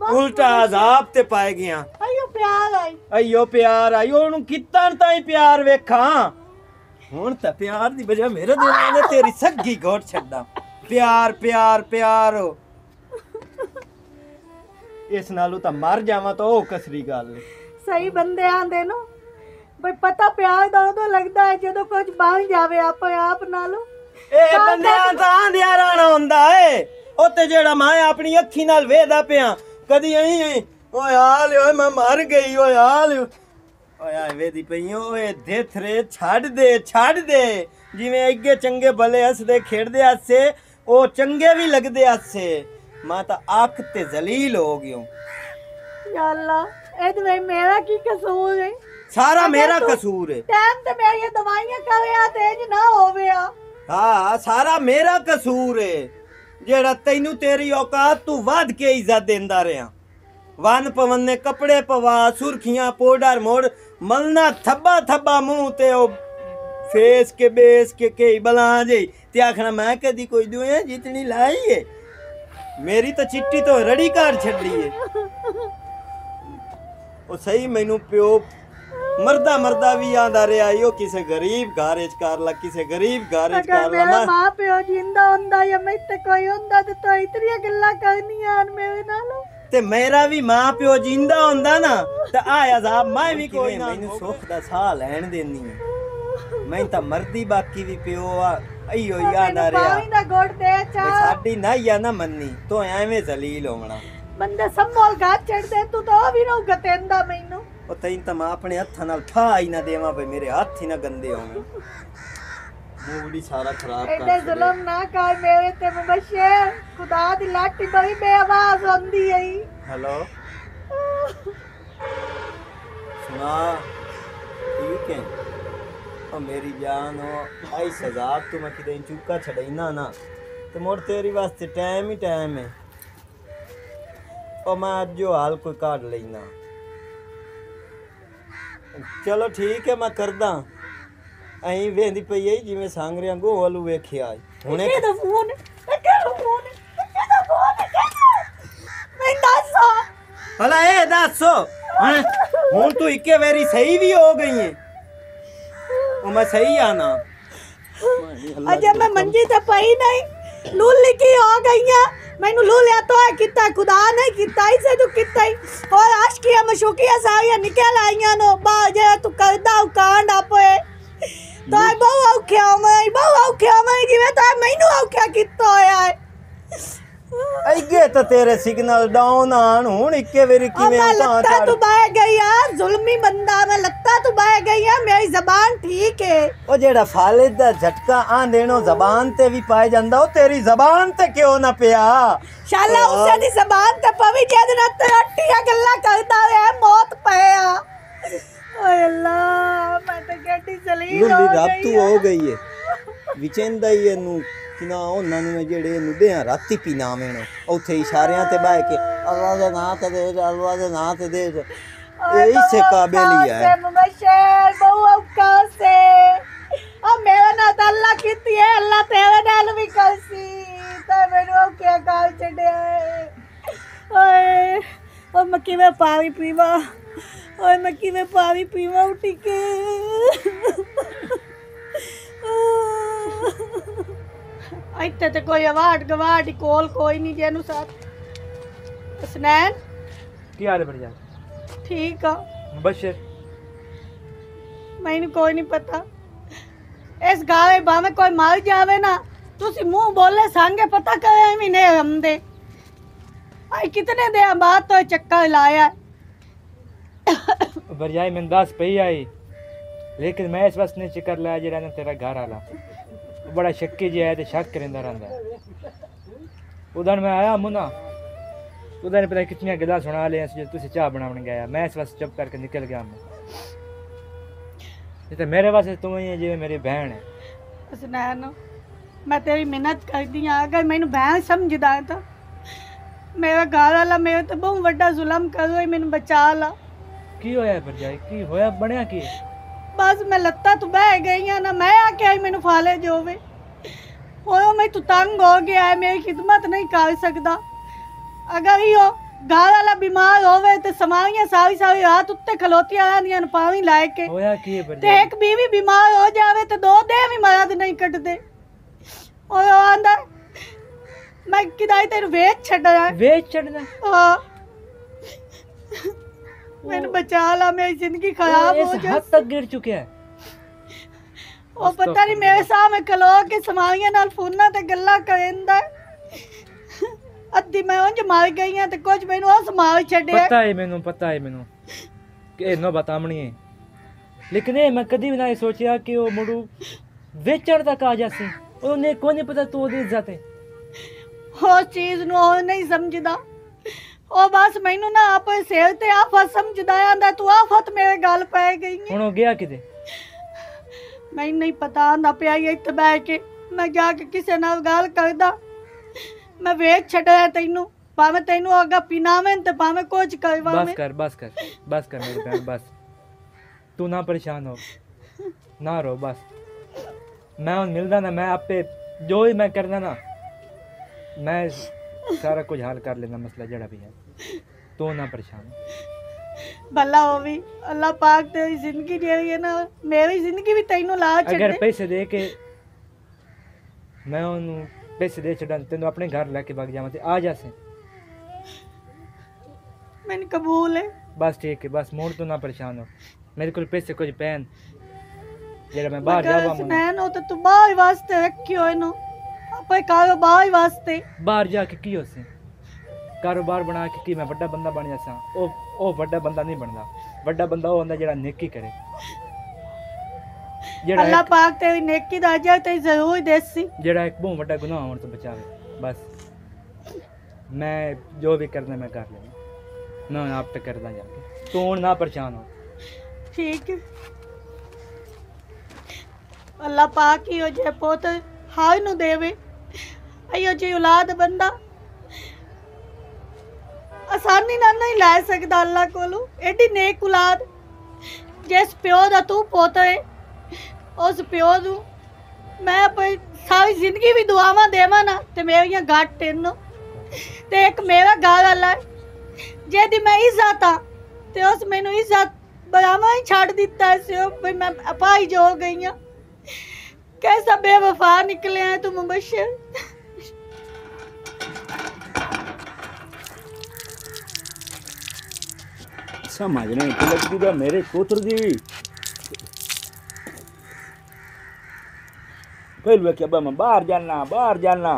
ਉਲਟਾ ਆਜ਼ਾਬ ਤੇ ਪਾਏ ਗਿਆ ਅਯੋ ਪਿਆਰ ਆਈ। ਅਈਓ ਪਿਆਰ ਆਇਓ ਉਹਨੂੰ ਕਿਤਨ ਤਾਈ ਪਿਆਰ ਵੇਖਾਂ। ਹੁਣ ਤਾਂ ਪਿਆਰ ਦੀ ਵਜ੍ਹਾ ਮੇਰੇ ਦਿਲ ਨੇ ਤੇਰੀ ਸੱਗੀ ਘੋਟ ਛੱਡਾਂ। ਪਿਆਰ ਪਿਆਰ ਪਿਆਰ ਇਸ ਨਾਲੋਂ ਤਾਂ ਮਰ ਜਾਵਾਂ ਤਾਂ ਉਹ ਕਸਰੀ ਗੱਲ। ਸਹੀ ਬੰਦੇ ਆਂਦੇ ਨੂੰ। ਬਈ ਪਤਾ ਪਿਆਰ ਦਾ ਉਦੋਂ ਲੱਗਦਾ ਹੈ ਜਦੋਂ ਕੁਝ ਬਣ ਜਾਵੇ ਆਪੇ ਆਪ ਨਾਲੋਂ। ਇਹ ਬੰਦਿਆਂ ਦਾ ਆਂਦਿਆ ਰਾਣਾ ਹੁੰਦਾ ਏ। ਉੱਤੇ ਜਿਹੜਾ ਮੈਂ ਆਪਣੀ ਅੱਖੀ ਨਾਲ ਵੇਖਦਾ ਪਿਆ ਕਦੀ ਐਂ ਓਏ ਆ ਲਿਓ ਮੈਂ ਮਰ ਗਈ ਓਏ ਆ ਲਿਓ। ਓਏ ਆ ਵੇਦੀ ਪਈਓ ਓਏ ਦੇਥਰੇ ਛੱਡ ਦੇ ਛੱਡ ਦੇ। ਜਿਵੇਂ ਅੱਗੇ ਚੰਗੇ ਭਲੇ ਹੱਸਦੇ ਖੇਡਦੇ ਹਾਸੇ ਉਹ ਚੰਗੇ ਵੀ ਲੱਗਦੇ ਹਾਸੇ। ਮੈਂ ਤਾਂ ਅੱਖ ਤੇ ਜ਼ਲੀਲ ਹੋ ਗਿਓ ਯਾ ਅੱਲਾ ਇਹਦੇ ਵਿੱਚ ਮੇਰਾ ਕੀ ਕਸੂਰ ਹੈ ਸਾਰਾ ਮੇਰਾ ਕਸੂਰ ਏ। ਟਾਈਮ ਤੇ ਮੇਰੀਆਂ ਦਵਾਈਆਂ ਕਰਿਆ ਤੇ ਇੰਜ ਨਾ ਹੋਵੇ ਆ। ਹਾਂ ਸਾਰਾ ਮੇਰਾ ਕਸੂਰ ਏ। ਜਿਹੜਾ ਤੈਨੂੰ ਤੇਰੀ ਔਕਾਤ ਤੋਂ ਵੱਧ ਕੇ ਇੱਜ਼ਤ ਦਿੰਦਾ ਰਿਆਂ ਵਨ ਪਵਨ ਨੇ ਕੱਪੜੇ ਪਵਾ ਸੁਰਖੀਆਂ ਪਾਊਡਰ ਮੋੜ ਮਲਨਾ ਥੱਬਾ ਥੱਬਾ ਮੂੰਹ ਤੇ ਉਹ ਫੇਸ ਕੇ ਬੇਸ ਕੇ ਕਈ ਬਲਾ ਜੇ ਤੇ ਆਖਣਾ ਮੈਂ ਕਦੀ ਕੋਈ ਦੁਆ ਜਿਤਨੀ ਲਾਈ ਏ ਮੇਰੀ ਤਾਂ ਚਿੱਟੀ ਤੋਂ ਰੜੀ ਘਰ ਛੱਡੀ ਏ ਉਹ ਸਹੀ ਮੈਨੂੰ ਪਿਓ ਮਰਦਾ ਮਰਦਾ ਵੀ ਆਂਦਾ ਰਿਹਾ ਈ ਉਹ ਕਿਸੇ ਗਰੀਬ ਘਰ ਵਿੱਚ ਕਰ ਲਾ ਕਿਸੇ ਗਰੀਬ ਘਰ ਵਿੱਚ ਅਗਰ ਕਰ ਲਾ ਮੇਰਾ ਮੈਂ ਮਾਂ ਪਿਓ ਜਿੰਦਾ ਹੁੰਦਾ ਜਾਂ ਮੈਂ ਤੇ ਕੋਈ ਹੁੰਦਾ ਤੇ ਤੂੰ ਇਤਰੀਆਂ ਗੱਲਾਂ ਕਰਨੀਆਂ ਹਨ ਮੇਰੇ ਨਾਲ ਤੇ ਮੇਰਾ ਵੀ ਮਾਂ ਪਿਓ ਜਿੰਦਾ ਹੁੰਦਾ ਨਾ ਤੇ ਆ ਅਜ਼ਾਬ ਮੈਂ ਵੀ ਕੋਈ ਨਾ ਮੈਨੂੰ ਸੁੱਖ ਦਾ ਸਾਹ ਲੈਣ ਦੇਣੀ ਹੈ ਮੈਂ ਤਾਂ ਮਰਦੀ ਬਾਕੀ ਵੀ ਪਿਓ ਆ ਅਈਓ ਆਂਦਾ ਰਿਹਾ ਪਾਣੀ ਦਾ ਗੋੜ ਦੇ ਵੀ ਚਾ ਸਾਡੀ ਨਾ ਆ ਨਾ ਮੰਨੀ ਤੂੰ ਐਵੇਂ ਜ਼ਲੀਲ ਹੋਣਾ ਬੰਦੇ ਸੰਭੋਲ ਗਾ ਚੜਦੇ ਤੂੰ ਤਾਂ ਉਹ ਵੀ ਨਾ ਗਤੇਂਦਾ ਮੈਨੂੰ ਉਹ ਤੈਨੂੰ ਤਾਂ ਮੈਂ ਆਪਣੇ ਹੱਥਾਂ ਨਾਲ ਠਾ ਹੀ ਨਾ ਦੇਵਾਂ ਬਈ ਮੇਰੇ ਹੱਥ ਹੀ ਨਾ ਗੰਦੇ ਹੋਣ ਮੂਵੜੀ ਸਾਰਾ ਖਰਾਬ ਕਰ ਐਡਾ ਜ਼ੁਲਮ ਨਾ ਕਰ ਮੇਰੇ ਤੇ ਹੈਲੋ? ਸੁਣਾ ਠੀਕ ਹੈ? ਉਹ ਮੇਰੀ ਜਾਨ ਉਹ ਆਈ ਮੈਂ ਕਿਤੇ ਚੁੱਕਾ ਛੜੈਨਾ ਨਾ। ਤੇ ਮੋੜ ਤੇਰੀ ਵਾਸਤੇ ਟਾਈਮ ਹੀ ਟਾਈਮ ਹੈ। ਉਹ ਮੈਂ ਅੱਜ ਜੋ ਹਾਲ ਕੋਈ ਕਾਢ ਲੈਣਾ ਚਲੋ ਠੀਕ ਹੈ ਮੈਂ ਕਰਦਾ। અહીં વેંધી પઈ આવી જીમે સાંગરિયા ગો ઓલું વેખી આય હુણે કે ફોન કે ફોન કે ફોન કે દાસો હલા એ દાસો હું तो इक्के वेरी सही भी हो गई है और मैं सही आना अजय मैं मंजी से पई नहीं लूल लिखी हो गई है मैंने लू लिया तो है कितना खुदा नहीं कितना ही से तो कितना ही और आज किया मशूकिया सारिया निकल आईया नो बाजे तू करदा कांड आपे ਬਹੁ ਔਖਿਆ ਮੈਂ ਬਹੁ ਔਖਿਆ ਮੈਂ ਜਿਵੇਂ ਤਾਂ ਮੈਨੂੰ ਔਖਿਆ ਕੀਤਾ ਹੋਇਆ ਹੈ ਅੱਗੇ ਤਾਂ ਤੇਰੇ ਸਿਗਨਲ ਡਾਊਨ ਆਣ ਹੁਣ ਇੱਕੇ ਵਾਰੀ ਕਿਵੇਂ ਮੈਂ ਉਤਾਂ ਲੱਤਾਂ ਚੜ ਤੋਂ ਬਾਹਰ ਗਈ ਆ ਜ਼ੁਲਮੀ ਬੰਦਾ ਮੈਂ ਲੱਤਾਂ ਤੋਂ ਬਾਹਰ ਗਈ ਆ ਮੇਰੀ ਜ਼ਬਾਨ ਠੀਕ ਹੈ ਉਹ ਜਿਹੜਾ ਖਾਲਿਦ ਦਾ ਝਟਕਾ ਆਂ ਦੇਣੋ ਜ਼ਬਾਨ ਤੇ ਵੀ ਪਾਇ ਜਾਂਦਾ ਉਹ ਤੇਰੀ ਜ਼ਬਾਨ ਤੇ ਕਿਉਂ ਨਾ ਪਿਆ ਸ਼ਾਲਾ ਉਸੇ ਦੀ ਜ਼ਬਾਨ ਤੇ ਪਵੀ ਜਿਹਦੇ ਨਾਲ ਤਰੱਟੀਆਂ ਗੱਲਾਂ ਕਰਦਾ ਹੋਇਆ ਮੌਤ ਪਿਆ ਓਏ ਅੱਲਾ ਮੈਂ ਤਾਂ ਗੱਡੀ ਚਲੀ ਲੁੱਲੀ ਰੱਬ ਤੂੰ ਹੋ ਗਈ ਏ। ਵਿਚੇਂਦਾ ਹੀ ਇਹਨੂੰ ਕਿਨਾ ਉਹਨਾਂ ਨੂੰ ਜਿਹੜੇ ਬਿਆਂ ਰਾਤੀ ਪੀਣਾ ਮੈਨੋ ਉੱਥੇ ਇਸ਼ਾਰਿਆਂ ਤੇ ਬਹਿ ਕੇ ਅੱਲਾ ਦਾ ਨਾਂ ਤੇ ਦੇ ਅੱਲਾ ਦਾ ਨਾਂ ਤੇ ਦੇ ਇਹ ਇਸੇ ਕਾਬਿਲ ਹੀ ਹੈ ਮੁਬਸ਼ਰ ਬਹੁ ਔਕਾ ਸੇ। ਆ ਮੇਰਾ ਨਾਲ ਤਾਂ ਅੱਲਾ ਕੀਤੀ ਹੈ ਅੱਲਾ ਤੇਰੇ ਨਾਲ ਵੀ ਕਰਸੀ ਤਾਂ ਮੈਨੂੰ ਕੀ ਕਾਲ ਛੱਡਿਆ ਓਏ ਓ ਮੈਂ ਕਿਵੇਂ ਪਾਣੀ ਪੀਵਾਂ? ਓਏ ਮੈਂ ਕਿਵੇਂ ਪਾਣੀ ਪੀਵਾਂ ਉੱਠ ਕੇ ਇੱਥੇ ਤੇ ਕੋਈ ਆਵਾਜ਼ ਗਵਾੜ ਕੋਲ ਕੋਈ ਨਹੀਂ ਜਿਹਨੂੰ ਸਾਥ। ਸਨੈਨ ਕੀ ਹਾਲ ਹੈ ਭਰਜਾਈ ਠੀਕ ਆ। ਮੁਬਸ਼ਰ ਮੈਨੂੰ ਕੋਈ ਨਹੀਂ ਪਤਾ। ਇਸ ਗਾਲੇ ਭਾਵੇਂ ਕੋਈ ਮਰ ਜਾਵੇ ਨਾ ਤੁਸੀਂ ਮੂੰਹ ਬੋਲੇ ਸੰਗੇ ਪਤਾ ਕਰੇ ਐਵੇਂ ਨੇ ਹਮਦੇ ਆਈ ਕਿਤਨੇ ਦੇ ਬਾਅਦ ਤੋਂ ਚੱਕਰ ਲਾਇਆ। बरियाई मिंदास पई आई। लेकिन मैं इस बस ने चक्कर लाया जेड़ा ने तेरा घर आला। बड़ा शक्की जी आया ते शक करिंदा रंदा उधर मैं आया मुना उधर पता कितनी गला सुना ले जो तुसे चाह बनावन गया मैं इस बस चुप करके निकल गया मैं तो मेरे पास तुम ही है जिवे मेरी बहन है। सुनैन, मैं तेरी मेहनत करती हाँ अगर मैं बहन समझदा तो। मेरा घर वाला मेरे तो बहुत बड़ा जुलम करो मैं बचा ला। ਕੀ ਹੋਇਆ ਵਰਜਾਈ ਕੀ ਹੋਇਆ? ਬਣਿਆ ਕੀ? ਬਸ ਮੈਂ ਲੱਤਾਂ ਤੋਂ ਬਹਿ ਗਈ ਆ ਨਾ ਮੈਂ ਆ ਕੇ ਆਈ ਮੈਨੂੰ ਫਾਲੇ ਜੋਵੇ ਹੋਇਆ ਮੈਂ ਤੂੰ ਤੰਗ ਹੋ ਗਿਆ ਹੈ ਮੇਰੀ ਖਿਦਮਤ ਨਹੀਂ ਕਰ ਸਕਦਾ। ਅਗਰ ਇਹੋ ਘਰ ਵਾਲਾ ਬਿਮਾਰ ਹੋਵੇ ਤੇ ਸਮਾਈਆਂ ਸਾਰੀ ਸਾਰੀ ਰਾਤ ਉੱਤੇ ਖਲੋਤੀਆਂ ਰਹਿੰਦੀਆਂ ਨੇ ਪਾਣੀ ਲੈ ਕੇ। ਹੋਇਆ ਕੀ ਹੈ ਤੇ ਇੱਕ ਬੀਵੀ ਬਿਮਾਰ ਹੋ ਜਾਵੇ ਤੇ ਦੋ ਦੇ ਵੀ ਮਰਦ ਨਹੀਂ ਕੱਟਦੇ ਉਹ ਆਂਦਾ ਮੈਂ ਕਿਦਾਈ ਤੈਨੂੰ ਵੇਚ ਛੱਡਣਾ ਵੇਚ ਛੱਡਣਾ? ਹਾਂ। ਮੈਨੂੰ ਬਚਾ ਲਾ ਮੇਰੀ ਜ਼ਿੰਦਗੀ ਖਰਾਬ ਇਸ ਹੋ ਜਾ। ਹੱਦ ਤੱਕ ਗਿਰ ਚੁੱਕਿਆ ਹੈ। ਉਹ ਪਤਾ ਨਹੀਂ ਮੇਰੇ ਸਾਹਮਣੇ ਖਲੋ ਕੇ ਸਮਾਈਆਂ ਨਾਲ ਫੋਨਾਂ ਤੇ ਗੱਲਾਂ ਕਰਦਾ। ਅੱਧੀ ਮੈਂ ਉਂਝ ਮਰ ਗਈ ਆ ਤੇ ਕੁਝ ਮੈਨੂੰ ਉਸ ਮਾਰ ਛੱਡਿਆ। ਪਤਾ ਹੈ ਮੈਨੂੰ ਪਤਾ ਹੈ ਮੈਨੂੰ। ਕਿ ਇਹ ਨੋ ਬਤਾਮਣੀ ਹੈ। ਲੇਕਿਨ ਇਹ ਮੈਂ ਕਦੀ ਵੀ ਨਹੀਂ ਸੋਚਿਆ ਕਿ ਉਹ ਮੁੰਡੂ ਵੇਚਣ ਤੱਕ ਆ ਜਾਸੀ ਉਹਨੇ ਕੋਈ ਨਹੀਂ ਪਤਾ ਤੂੰ ਉਹਦੀ ਇੱਜ਼ਤ ਹੈ। ਉਸ ਚੀਜ਼ ਨੂੰ ਉਹ ਨਹੀਂ ਸਮਝਦਾ। ਉਹ ਬਸ ਮੈਨੂੰ ਨਾ ਆਪੇ ਸਿਰ ਤੇ ਆਫਤ ਸਮਝਦਾ ਆਂਦਾ ਤੂੰ ਆਫਤ ਮੇਰੇ ਗੱਲ ਪੈ ਗਈ ਹੈ ਹੁਣ ਉਹ ਗਿਆ ਕਿਤੇ? ਮੈਨੂੰ ਨਹੀਂ ਪਤਾ ਆਂਦਾ ਪਿਆ ਹੀ ਇੱਥੇ ਬਹਿ ਕੇ ਮੈਂ ਜਾ ਕੇ ਕਿਸੇ ਨਾਲ ਗੱਲ ਕਰਦਾ। ਮੈਂ ਵੇਚ ਛੱਡਿਆ ਤੈਨੂੰ ਭਾਵੇਂ ਤੈਨੂੰ ਅੱਗਾ ਪੀਨਾਵੇਂ ਤੇ ਭਾਵੇਂ ਕੁਝ ਬਸ ਕਰਵਾਵੇਂ ਕਰ ਬਸ ਕਰ ਬਸ ਕਰ ਮੇਰੀ ਭੈਣ ਬਸ। ਤੂੰ ਨਾ ਪਰੇਸ਼ਾਨ ਹੋ ਨਾ ਰੋ ਬਸ। ਮੈਂ ਹੁਣ ਮਿਲਦਾ ਨਾ ਮੈਂ ਆਪੇ ਜੋ ਹੀ ਮੈਂ ਕਰਨਾ ਨਾ ਮੈਂ ਸਾਰਾ ਕੁਝ ਹੱਲ ਕਰ ਲੈਣਾ ਮਸਲਾ ਜਿਹੜਾ ਵੀ ਹੈ। ਤੂੰ ਨਾ ਪਰੇਸ਼ਾਨ। ਹੋ। ਭਲਾ ਹੋਵੀ ਅੱਲਾਹ ਪਾਕ ਤੇਰੀ ਜ਼ਿੰਦਗੀ ਜਿਹੜੀ ਹੈ ਨਾ ਮੇਰੀ ਜ਼ਿੰਦਗੀ ਵੀ ਤੈਨੂੰ ਲਾ ਅਗਰ ਛੱਡੇ ਪੈਸੇ ਦੇ ਕੇ ਮੈਂ ਉਹਨੂੰ ਪੈਸੇ ਦੇ ਛੱਡਾਂ ਤੈਨੂੰ ਆਪਣੇ ਘਰ ਲੈ ਕੇ ਵਗ ਜਾਵਾਂ ਤੇ ਆ ਜਾਸੇ ਮੈਨੂੰ ਕਬੂਲ ਹੈ। ਬਸ ਠੀਕ ਹੈ ਬਸ ਮੋੜ ਤੋਂ ਨਾ ਪਰੇਸ਼ਾਨ ਹੋ। ਮੇਰੇ ਕੋਲ ਪੈਸੇ ਕੁਝ ਪੈਣ। ਜਿਹੜਾ ਮੈਂ ਬਾਹਰ ਜਾਵਾਂ। ਸੁਨੈਣ ਉਹ ਤਾਂ ਤੂੰ ਬਾਹਰ ਵਾਸਤੇ ਰੱਖਿਓ ਇਹਨੂੰ। ਆਪੇ ਕਾਰੋਬਾਰ ਵਾਸਤੇ। ਬਾਹਰ ਜਾ ਕੇ ਕੀ ਹੋਸੇ ਕਾਰੋਬਾਰ ਬਣਾ ਕੇ ਕੀ ਮੈਂ ਵੱਡਾ ਬੰਦਾ ਬਣ ਜਾਸਾਂ? ਉਹ ਉਹ ਵੱਡਾ ਬੰਦਾ ਨਹੀਂ ਬਣਦਾ। ਵੱਡਾ ਬੰਦਾ ਉਹ ਹੁੰਦਾ ਜਿਹੜਾ ਨੇਕੀ ਕਰੇ। ਜਿਹੜਾ ਅੱਲਾਹ ਇੱਕ- ਪਾਕ ਤੇਰੀ ਨੇਕੀ ਦਾ ਅਜਰ ਤੇ ਜ਼ਰੂਰ ਦੇਸੀ। ਜਿਹੜਾ ਇੱਕ ਬਹੁਤ ਵੱਡਾ ਗੁਨਾਹ ਹੋਣ ਤੋਂ ਬਚਾਵੇ। ਬਸ। ਮੈਂ ਜੋ ਵੀ ਕਰਨਾ ਮੈਂ ਕਰ ਲੈਣਾ ਹੁਣ ਆਪ ਤੇ ਕਰਦਾ ਜਾ ਕੇ। ਤੂੰ ਨਾ ਪਰੇਸ਼ਾਨ ਹੋ। ਠੀਕ ਹੈ। ਅੱਲਾਹ ਪਾਕ ਹੀ ਉਹ ਜੇ ਪੁੱਤ। ਹਾਰ ਨੂੰ ਦੇਵੇ। ਜੀ ਔਲਾਦ ਬੰਦਾ ਆਸਾਨੀ ਨਾਲ ਨਹੀਂ ਲੈ ਸਕਦਾ ਅੱਲਾਹ ਕੋਲੋਂ। ਐਡੀ ਨੇਕ ਔਲਾਦ ਜਿਸ ਪਿਓ ਦਾ ਤੂੰ ਪੁੱਤ ਹੈ ਉਸ ਪਿਓ ਨੂੰ ਮੈਂ ਆਪਣੀ ਸਾਰੀ ਜ਼ਿੰਦਗੀ ਵੀ ਦੁਆਵਾਂ ਦੇਵਾਂ ਨਾ ਤੇ ਮੇਰੀਆਂ ਗੱਟ ਤੈਨੂੰ ਤੇ ਇੱਕ ਮੇਰਾ ਘਰ ਵਾਲਾ ਹੈ, ਜਿਹਦੀ ਮੈਂ ਇੱਜ਼ਤ ਆ ਤੇ ਉਸ ਮੈਨੂੰ ਇੱਜ਼ਤ ਬਰਾਮਾ ਹੀ ਛੱਡ ਦਿੱਤਾ ਸੀ ਉਹ ਵੀ ਮੈਂ ਅਪਾਈ ਜੋ ਹੋ ਗਈ ਹਾਂ कैसा बेवफा निकले हैं तुम मुबशर? समझने की लगती था मेरे पुत्र की भी पहलू कि मैं बाहर जाना बाहर जाना।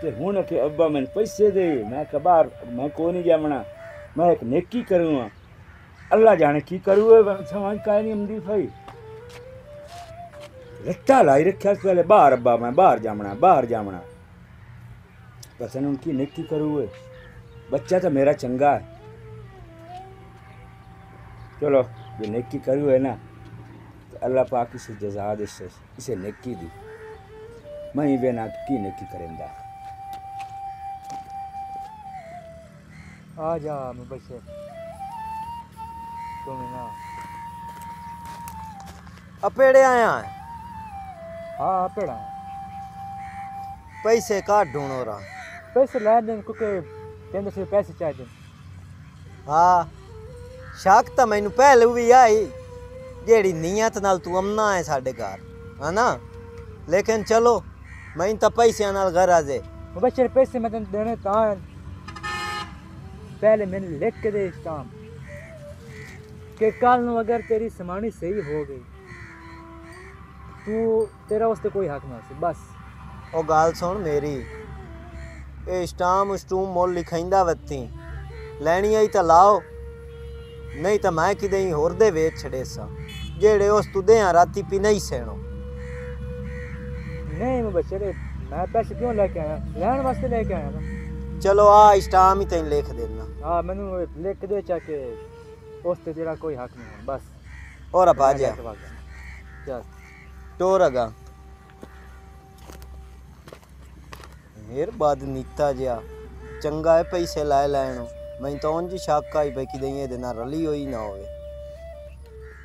ते हूँ कि अब्बा मैंने पैसे दे, मैं बाहर, मैं को नहीं जामना मैं एक नेकी करूँगा अल्लाह जाने की करूँ, समझ का नहीं अमदी भाई। रट्टा लाई रखा पहले बाहर अब्बा मैं बाहर जामना बाहर जामना। पता नहीं उनकी नेकी करूँ बच्चा तो मेरा चंगा है चलो जो नेकी करू है ना तो अल्लाह पाक इसे जजाद इसे इसे नेकी दी। मैं ही बेना की नेकी करेंदा। आ जा मुबशर तुम ना अपेड़े आया है? ਹਾਂ ਪੜਾ ਪੈਸੇ ਕਾਢ ਢੂਣੋ ਰਾ ਪੈਸੇ ਲੈ ਦੇ ਕਿਉਂਕਿ ਕਹਿੰਦੇ ਸੀ ਪੈਸੇ ਚਾਹੀਦੇ ਹਾਂ ਸ਼ੱਕ ਤਾਂ ਮੈਨੂੰ ਪਹਿਲੂ ਵੀ ਆਈ ਜਿਹੜੀ ਨੀਅਤ ਨਾਲ ਤੂੰ ਅਮਨਾ ਹੈ ਸਾਡੇ ਘਰ ਹਨਾ? ਲੇਕਿਨ ਚਲੋ ਮੈਂ ਤਾਂ ਪੈਸਿਆਂ ਨਾਲ ਗਰਜ ਹੈ ਮੁਬਸ਼ਰ ਪੈਸੇ ਮੈਂ ਤੈਨੂੰ ਦੇਣੇ ਤਾਂ। ਪਹਿਲੇ ਮੈਨੂੰ ਲਿਖ ਕੇ ਦੇ ਇਸ ਕੰਮ ਕਿ ਕੱਲ ਨੂੰ ਅਗਰ ਤੇਰੀ ਸਮਾਣੀ ਸਹੀ ਹੋ ਗਈ ਤੂੰ ਤੇਰਾ ਉਸ ਤੇ ਕੋਈ ਹੱਕ ਨਾ ਸੀ ਬਸ ਉਹ ਗੱਲ ਸੁਣ ਮੇਰੀ ਇਹ ਸਟਾਮ ਸਟੂਮ ਮੁੱਲ ਲਿਖਾਈਂਦਾ ਵੱਤੀ ਲੈਣੀ ਆਈ ਤਾਂ ਲਾਓ ਨਹੀਂ ਤਾਂ ਮੈਂ ਕਿਤੇ ਹੀ ਹੋਰ ਦੇ ਵੇਚ ਛੜੇ ਸਾਂ ਜਿਹੜੇ ਉਸ ਤੁਦੇ ਆ ਰਾਤੀ ਪੀ ਨਹੀਂ ਸੈਣੋ ਨਹੀਂ ਮੈਂ ਬਚਰੇ ਮੈਂ ਪੈਸੇ ਕਿਉਂ ਲੈ ਕੇ ਆਇਆ ਲੈਣ ਵਾਸਤੇ ਲੈ ਕੇ ਆਇਆ ਨਾ ਚਲੋ ਆ ਸਟਾਮ ਹੀ ਤੈਨੂੰ ਲਿਖ ਦੇਣਾ ਹਾਂ ਮੈਨੂੰ ਇਹ ਲਿਖ ਦੇ ਚਾ ਕੇ ਉਸ ਤੇ ਤੇਰਾ ਕੋਈ ਹੱਕ ਨਹੀਂ ਹੈ ਬਸ ਔਰ ਆ ਬਾਜਾ ਮੈਂ ਲੈ ਕੇ ਵਗ ਗਿਆ। ਚੱਲ ਟੋਰ ਅਗਾ ਮੇਰ ਬਾਦ ਨੀਤਾ ਜਿਆ ਚੰਗਾ ਹੈ ਪੈਸੇ ਲੈ ਲੈਣ ਮੈਂ ਤਾਂ ਉਂਝ ਹੀ ਸ਼ੱਕ ਆਈ ਬਈ ਕਿਤੇ ਇਹਦੇ ਨਾਲ ਰਲੀ ਹੋਈ ਨਾ ਹੋਵੇ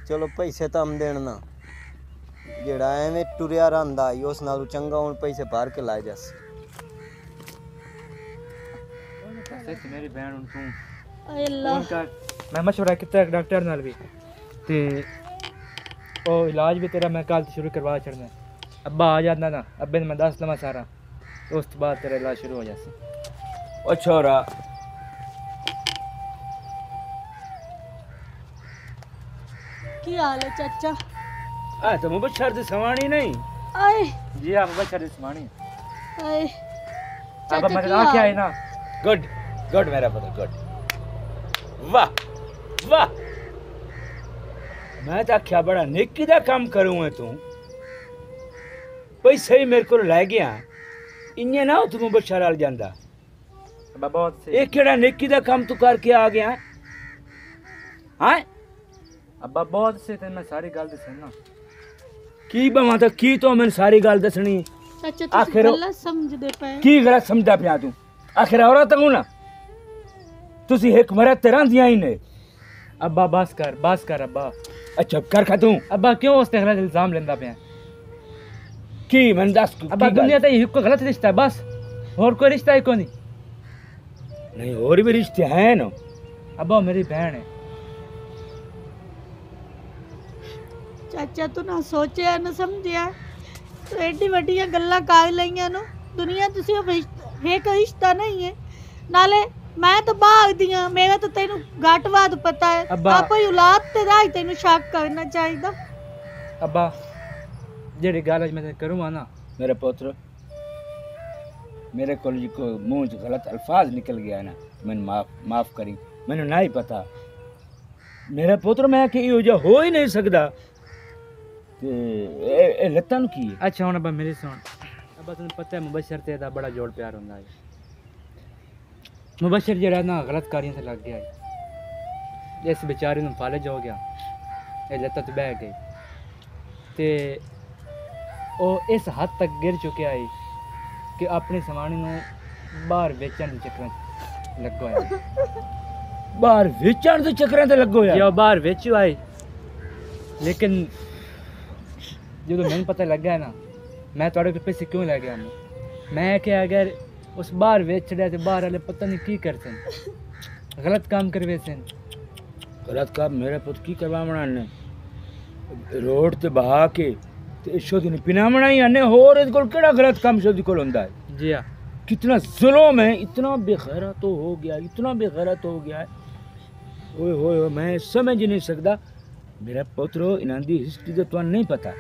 ਚਲੋ ਪੈਸੇ ਤਾਂ ਹਮ ਦੇਣ ਨਾ ਜਿਹੜਾ ਐਵੇਂ ਟੁਰਿਆ ਰਹਿੰਦਾ ਈ ਉਸ ਨਾਲੋਂ ਚੰਗਾ ਹੁਣ ਪੈਸੇ ओ इलाज भी तेरा मैं कल शुरू करवा छड़ना। अब्बा आ जाता ना। अब्बे मैं दस लवा सारा। तो उस तो बाद तेरा इलाज शुरू हो जाए और छोरा। की हाल है चाचा? आ तुम बच्चा से सवानी नहीं। आए। जी आप बच्चा से सवानी आए। अब मगर आ क्या है ना? गुड गुड मेरा पता गुड। वाह वाह। मैं तो आख्या बड़ा नेकी का काम करूँ है तू। पैसे ही मेरे को लै गया इं ना तू बच्चा रल जाता बहुत नेकी का काम तू करके आ गया? हैं? अब्बा बहुत से ते मैं सारी गल दसना की बवा तो की तो मैं सारी गल दसनी आखिर समझदे पे की गलत समझदा पिया तू? आखिर और हूँ ना? तुसी एक मरद ते ने। अब्बा बस कर बस कर अबा ਮੈਨੂੰ ਸਾਰੀ ਗੱਲ ਦੱਸਣੀ ਚਾਚਾ ਤੁਸੀਂ ਆਖਿਰ ਉਹ- ਗੱਲਾਂ ਸਮਝਦੇ ਪਏ ਕੀ ਗਲਤ ਸਮਝਦਾ ਪਿਆ ਤੂੰ ਆਖਿਰ ਔਰਤ ਹੂੰ ਨਾ ਤੁਸੀਂ ਇੱਕ ਮਰਦ ਤੇ ਰਹਿੰਦੀਆਂ ਹੀ ਨੇ ਅੱਬਾ ਬਸ ਕਰ ਬਸ ਕਰ ਅੱਬਾ ਅੱਛਾ ਕਰ ਖਾ ਤੂੰ ਅੱਬਾ ਕਿਉਂ ਉਸ ਤੇ ਗਲਤ ਇਲਜ਼ਾਮ ਲੈਂਦਾ ਪਿਆ ਕੀ ਮੈਨੂੰ ਦੱਸ ਕੀ ਅੱਬਾ ਗੱਲ? ਦੁਨੀਆ ਤੇ ਇੱਕ ਗਲਤ ਰਿਸ਼ਤਾ ਹੈ ਬਸ ਹੋਰ ਕੋਈ ਰਿਸ਼ਤਾ ਹੀ ਕੋਈ ਨਹੀਂ ਨਹੀਂ ਹੋਰ ਵੀ ਰਿਸ਼ਤੇ ਹੈ ਨਾ ਅੱਬਾ ਉਹ ਮੇਰੀ ਭੈਣ ਹੈ ਚਾਚਾ ਤੂੰ ਨਾ ਸੋਚਿਆ ਨਾ ਸਮਝਿਆ ਤੂੰ ਐਡੀ ਵੱਡੀਆਂ ਗੱਲਾਂ ਕਰ ਲਈਆਂ ਨੂੰ ਦੁਨੀਆ ਤੁਸੀਂ ਉਹ ਰਿਸ਼ਤ- ਇੱਕ ਰਿਸ਼ਤਾ ਨਹੀਂ ਹੈ ਨਾਲੇ ਮੈਂ ਤਾਂ ਬਾਹਰ ਦੀਆਂ ਮੇਰਾ ਤਾਂ ਤੈਨੂੰ ਘੱਟਵਾਦ ਪਤਾ ਹੈ ਅੱਬਾ- ਆਪੇ ਔਲਾਦ ਤੇ ਰਾਜ ਤੈਨੂੰ ਸ਼ੱਕ ਕਰਨਾ ਚਾਹੀਦਾ ਅੱਬਾ ਜਿਹੜੀ ਗੱਲ ਅੱਜ ਮੈਂ ਤੈਨੂੰ ਕਰੂੰਗਾ ਨਾ मेरे पुत्र मेरे को को मुंह से गलत अल्फाज निकल गया ना मैंने माफ माफ करी मैंने ना ही पता मेरा पुत्र मैं कि यो जो हो ही नहीं सकता ਤੇ ਇਹ ਇਹ ਲੱਤਾਂ ਨੂੰ ਕੀ ਹੈ ਅੱਛਾ ਹੁਣ ਅੱਬਾ ਮੇਰੀ ਸੁਣ ਅੱਬਾ ਤੈਨੂੰ ਪਤਾ ਹੈ ਮੁਬਸ਼ਰ ਤੇ ਇਹਦਾ ਬੜਾ ਜੋੜ ਪਿਆਰ ਹੁੰਦਾ ਹੈ ਮੁਬਸ਼ਰ ਜਿਹੜਾ ਨਾ ਗਲਤ ਕਾਰੀਆਂ ਤੇ ਲੱਗ ਗਿਆ ਹੈ ਇਸ ਵਿਚਾਰੇ ਨੂੰ ਫਾਲਜ ਹੋ ਗਿਆ ਇਹ ਲੱਤਾਂ ਤੇ ਬਹਿ ਗਈ ਤੇ ਉਹ ਇਸ ਹੱਦ ਤੱਕ ਗਿਰ ਚੁੱਕਿਆ ਹੈ ਕਿ ਆਪਣੀ ਸਮਾਣੀ ਨੂੰ ਬਾਹਰ ਵੇਚਣ ਦੇ ਚੱਕਰਾਂ 'ਚ ਲੱਗੋ ਹੈ ਬਾਹਰ ਵੇਚਣ ਦੇ ਚੱਕਰਾਂ ਤੇ ਲੱਗੋ ਜੇ ਯਾਰ ਉਹ ਬਾਹਰ ਵੇਚੂ ਆਏ ਲੇਕਿਨ ਜਦੋਂ ਮੈਨੂੰ ਪਤਾ ਲੱਗਾ ਨਾ ਮੈਂ ਤੁਹਾਡੇ ਕੋਲ ਪੈਸੇ ਕਿਉਂ ਲੈ ਗਿਆ ਮੈਂ ਮੈਂ ਕਿ ਅਗਰ ਉਸ ਬਾਹਰ ਵੇਚ ਰਿਹਾ ਤੇ ਬਾਹਰ ਵਾਲੇ ਪਤਾ ਨਹੀਂ ਕੀ ਕਰਦੇ ਨੇ ਗਲਤ ਕੰਮ ਕਰਵੇ ਸਨ ਗਲਤ ਕੰਮ ਮੇਰੇ ਪੁੱਤ ਕੀ ਕਰਵਾਉਣਾ ਨੇ ਰੋਡ ਤੇ ਬਹਾ ਕੇ ਤੇ ਇਸ਼ੋ ਦੀ ਪਿਨਾਵਣਾ ਹੀ ਆਨੇ ਹੋਰ ਇਹਦੇ ਕੋਲ ਕਿਹੜਾ ਗਲਤ ਕੰਮ ਸ਼ੋਦੀ ਕੋਲ ਹੁੰਦਾ ਹੈ ਜੀ ਆ कितना जुल्म है इतना बेखैरा तो हो गया इतना बेखैरा तो हो गया है ओए होए होए मैं समझ ही नहीं सकता मेरा पुत्र इन्हां दी हिस्ट्री तो तुहानू नहीं पता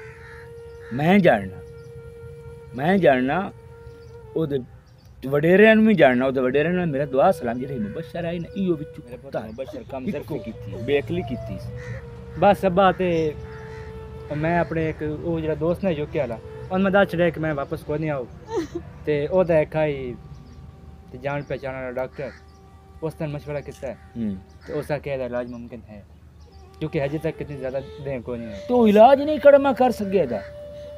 मैं जानना मैं जानना ਉਹਦੇ वडेरन में जानना हो तो वडेरन में मेरा दुआ सलाम जेरे मुबशर आई ना इयो बिचू मेरे पोता मुबशर कम जर को कीती बेअकली कीती बस सब बात है मैं अपने एक वो जरा दोस्त ने जो के आला और मैं दस छड़े कि मैं वापस को नहीं आओ ते ओदा एक आई ते जान पहचान वाला डॉक्टर उस दिन मशवरा किया है। तो उसका कहदा इलाज मुमकिन है। क्योंकि हजे तक कितनी ज़्यादा दें को नहीं है तो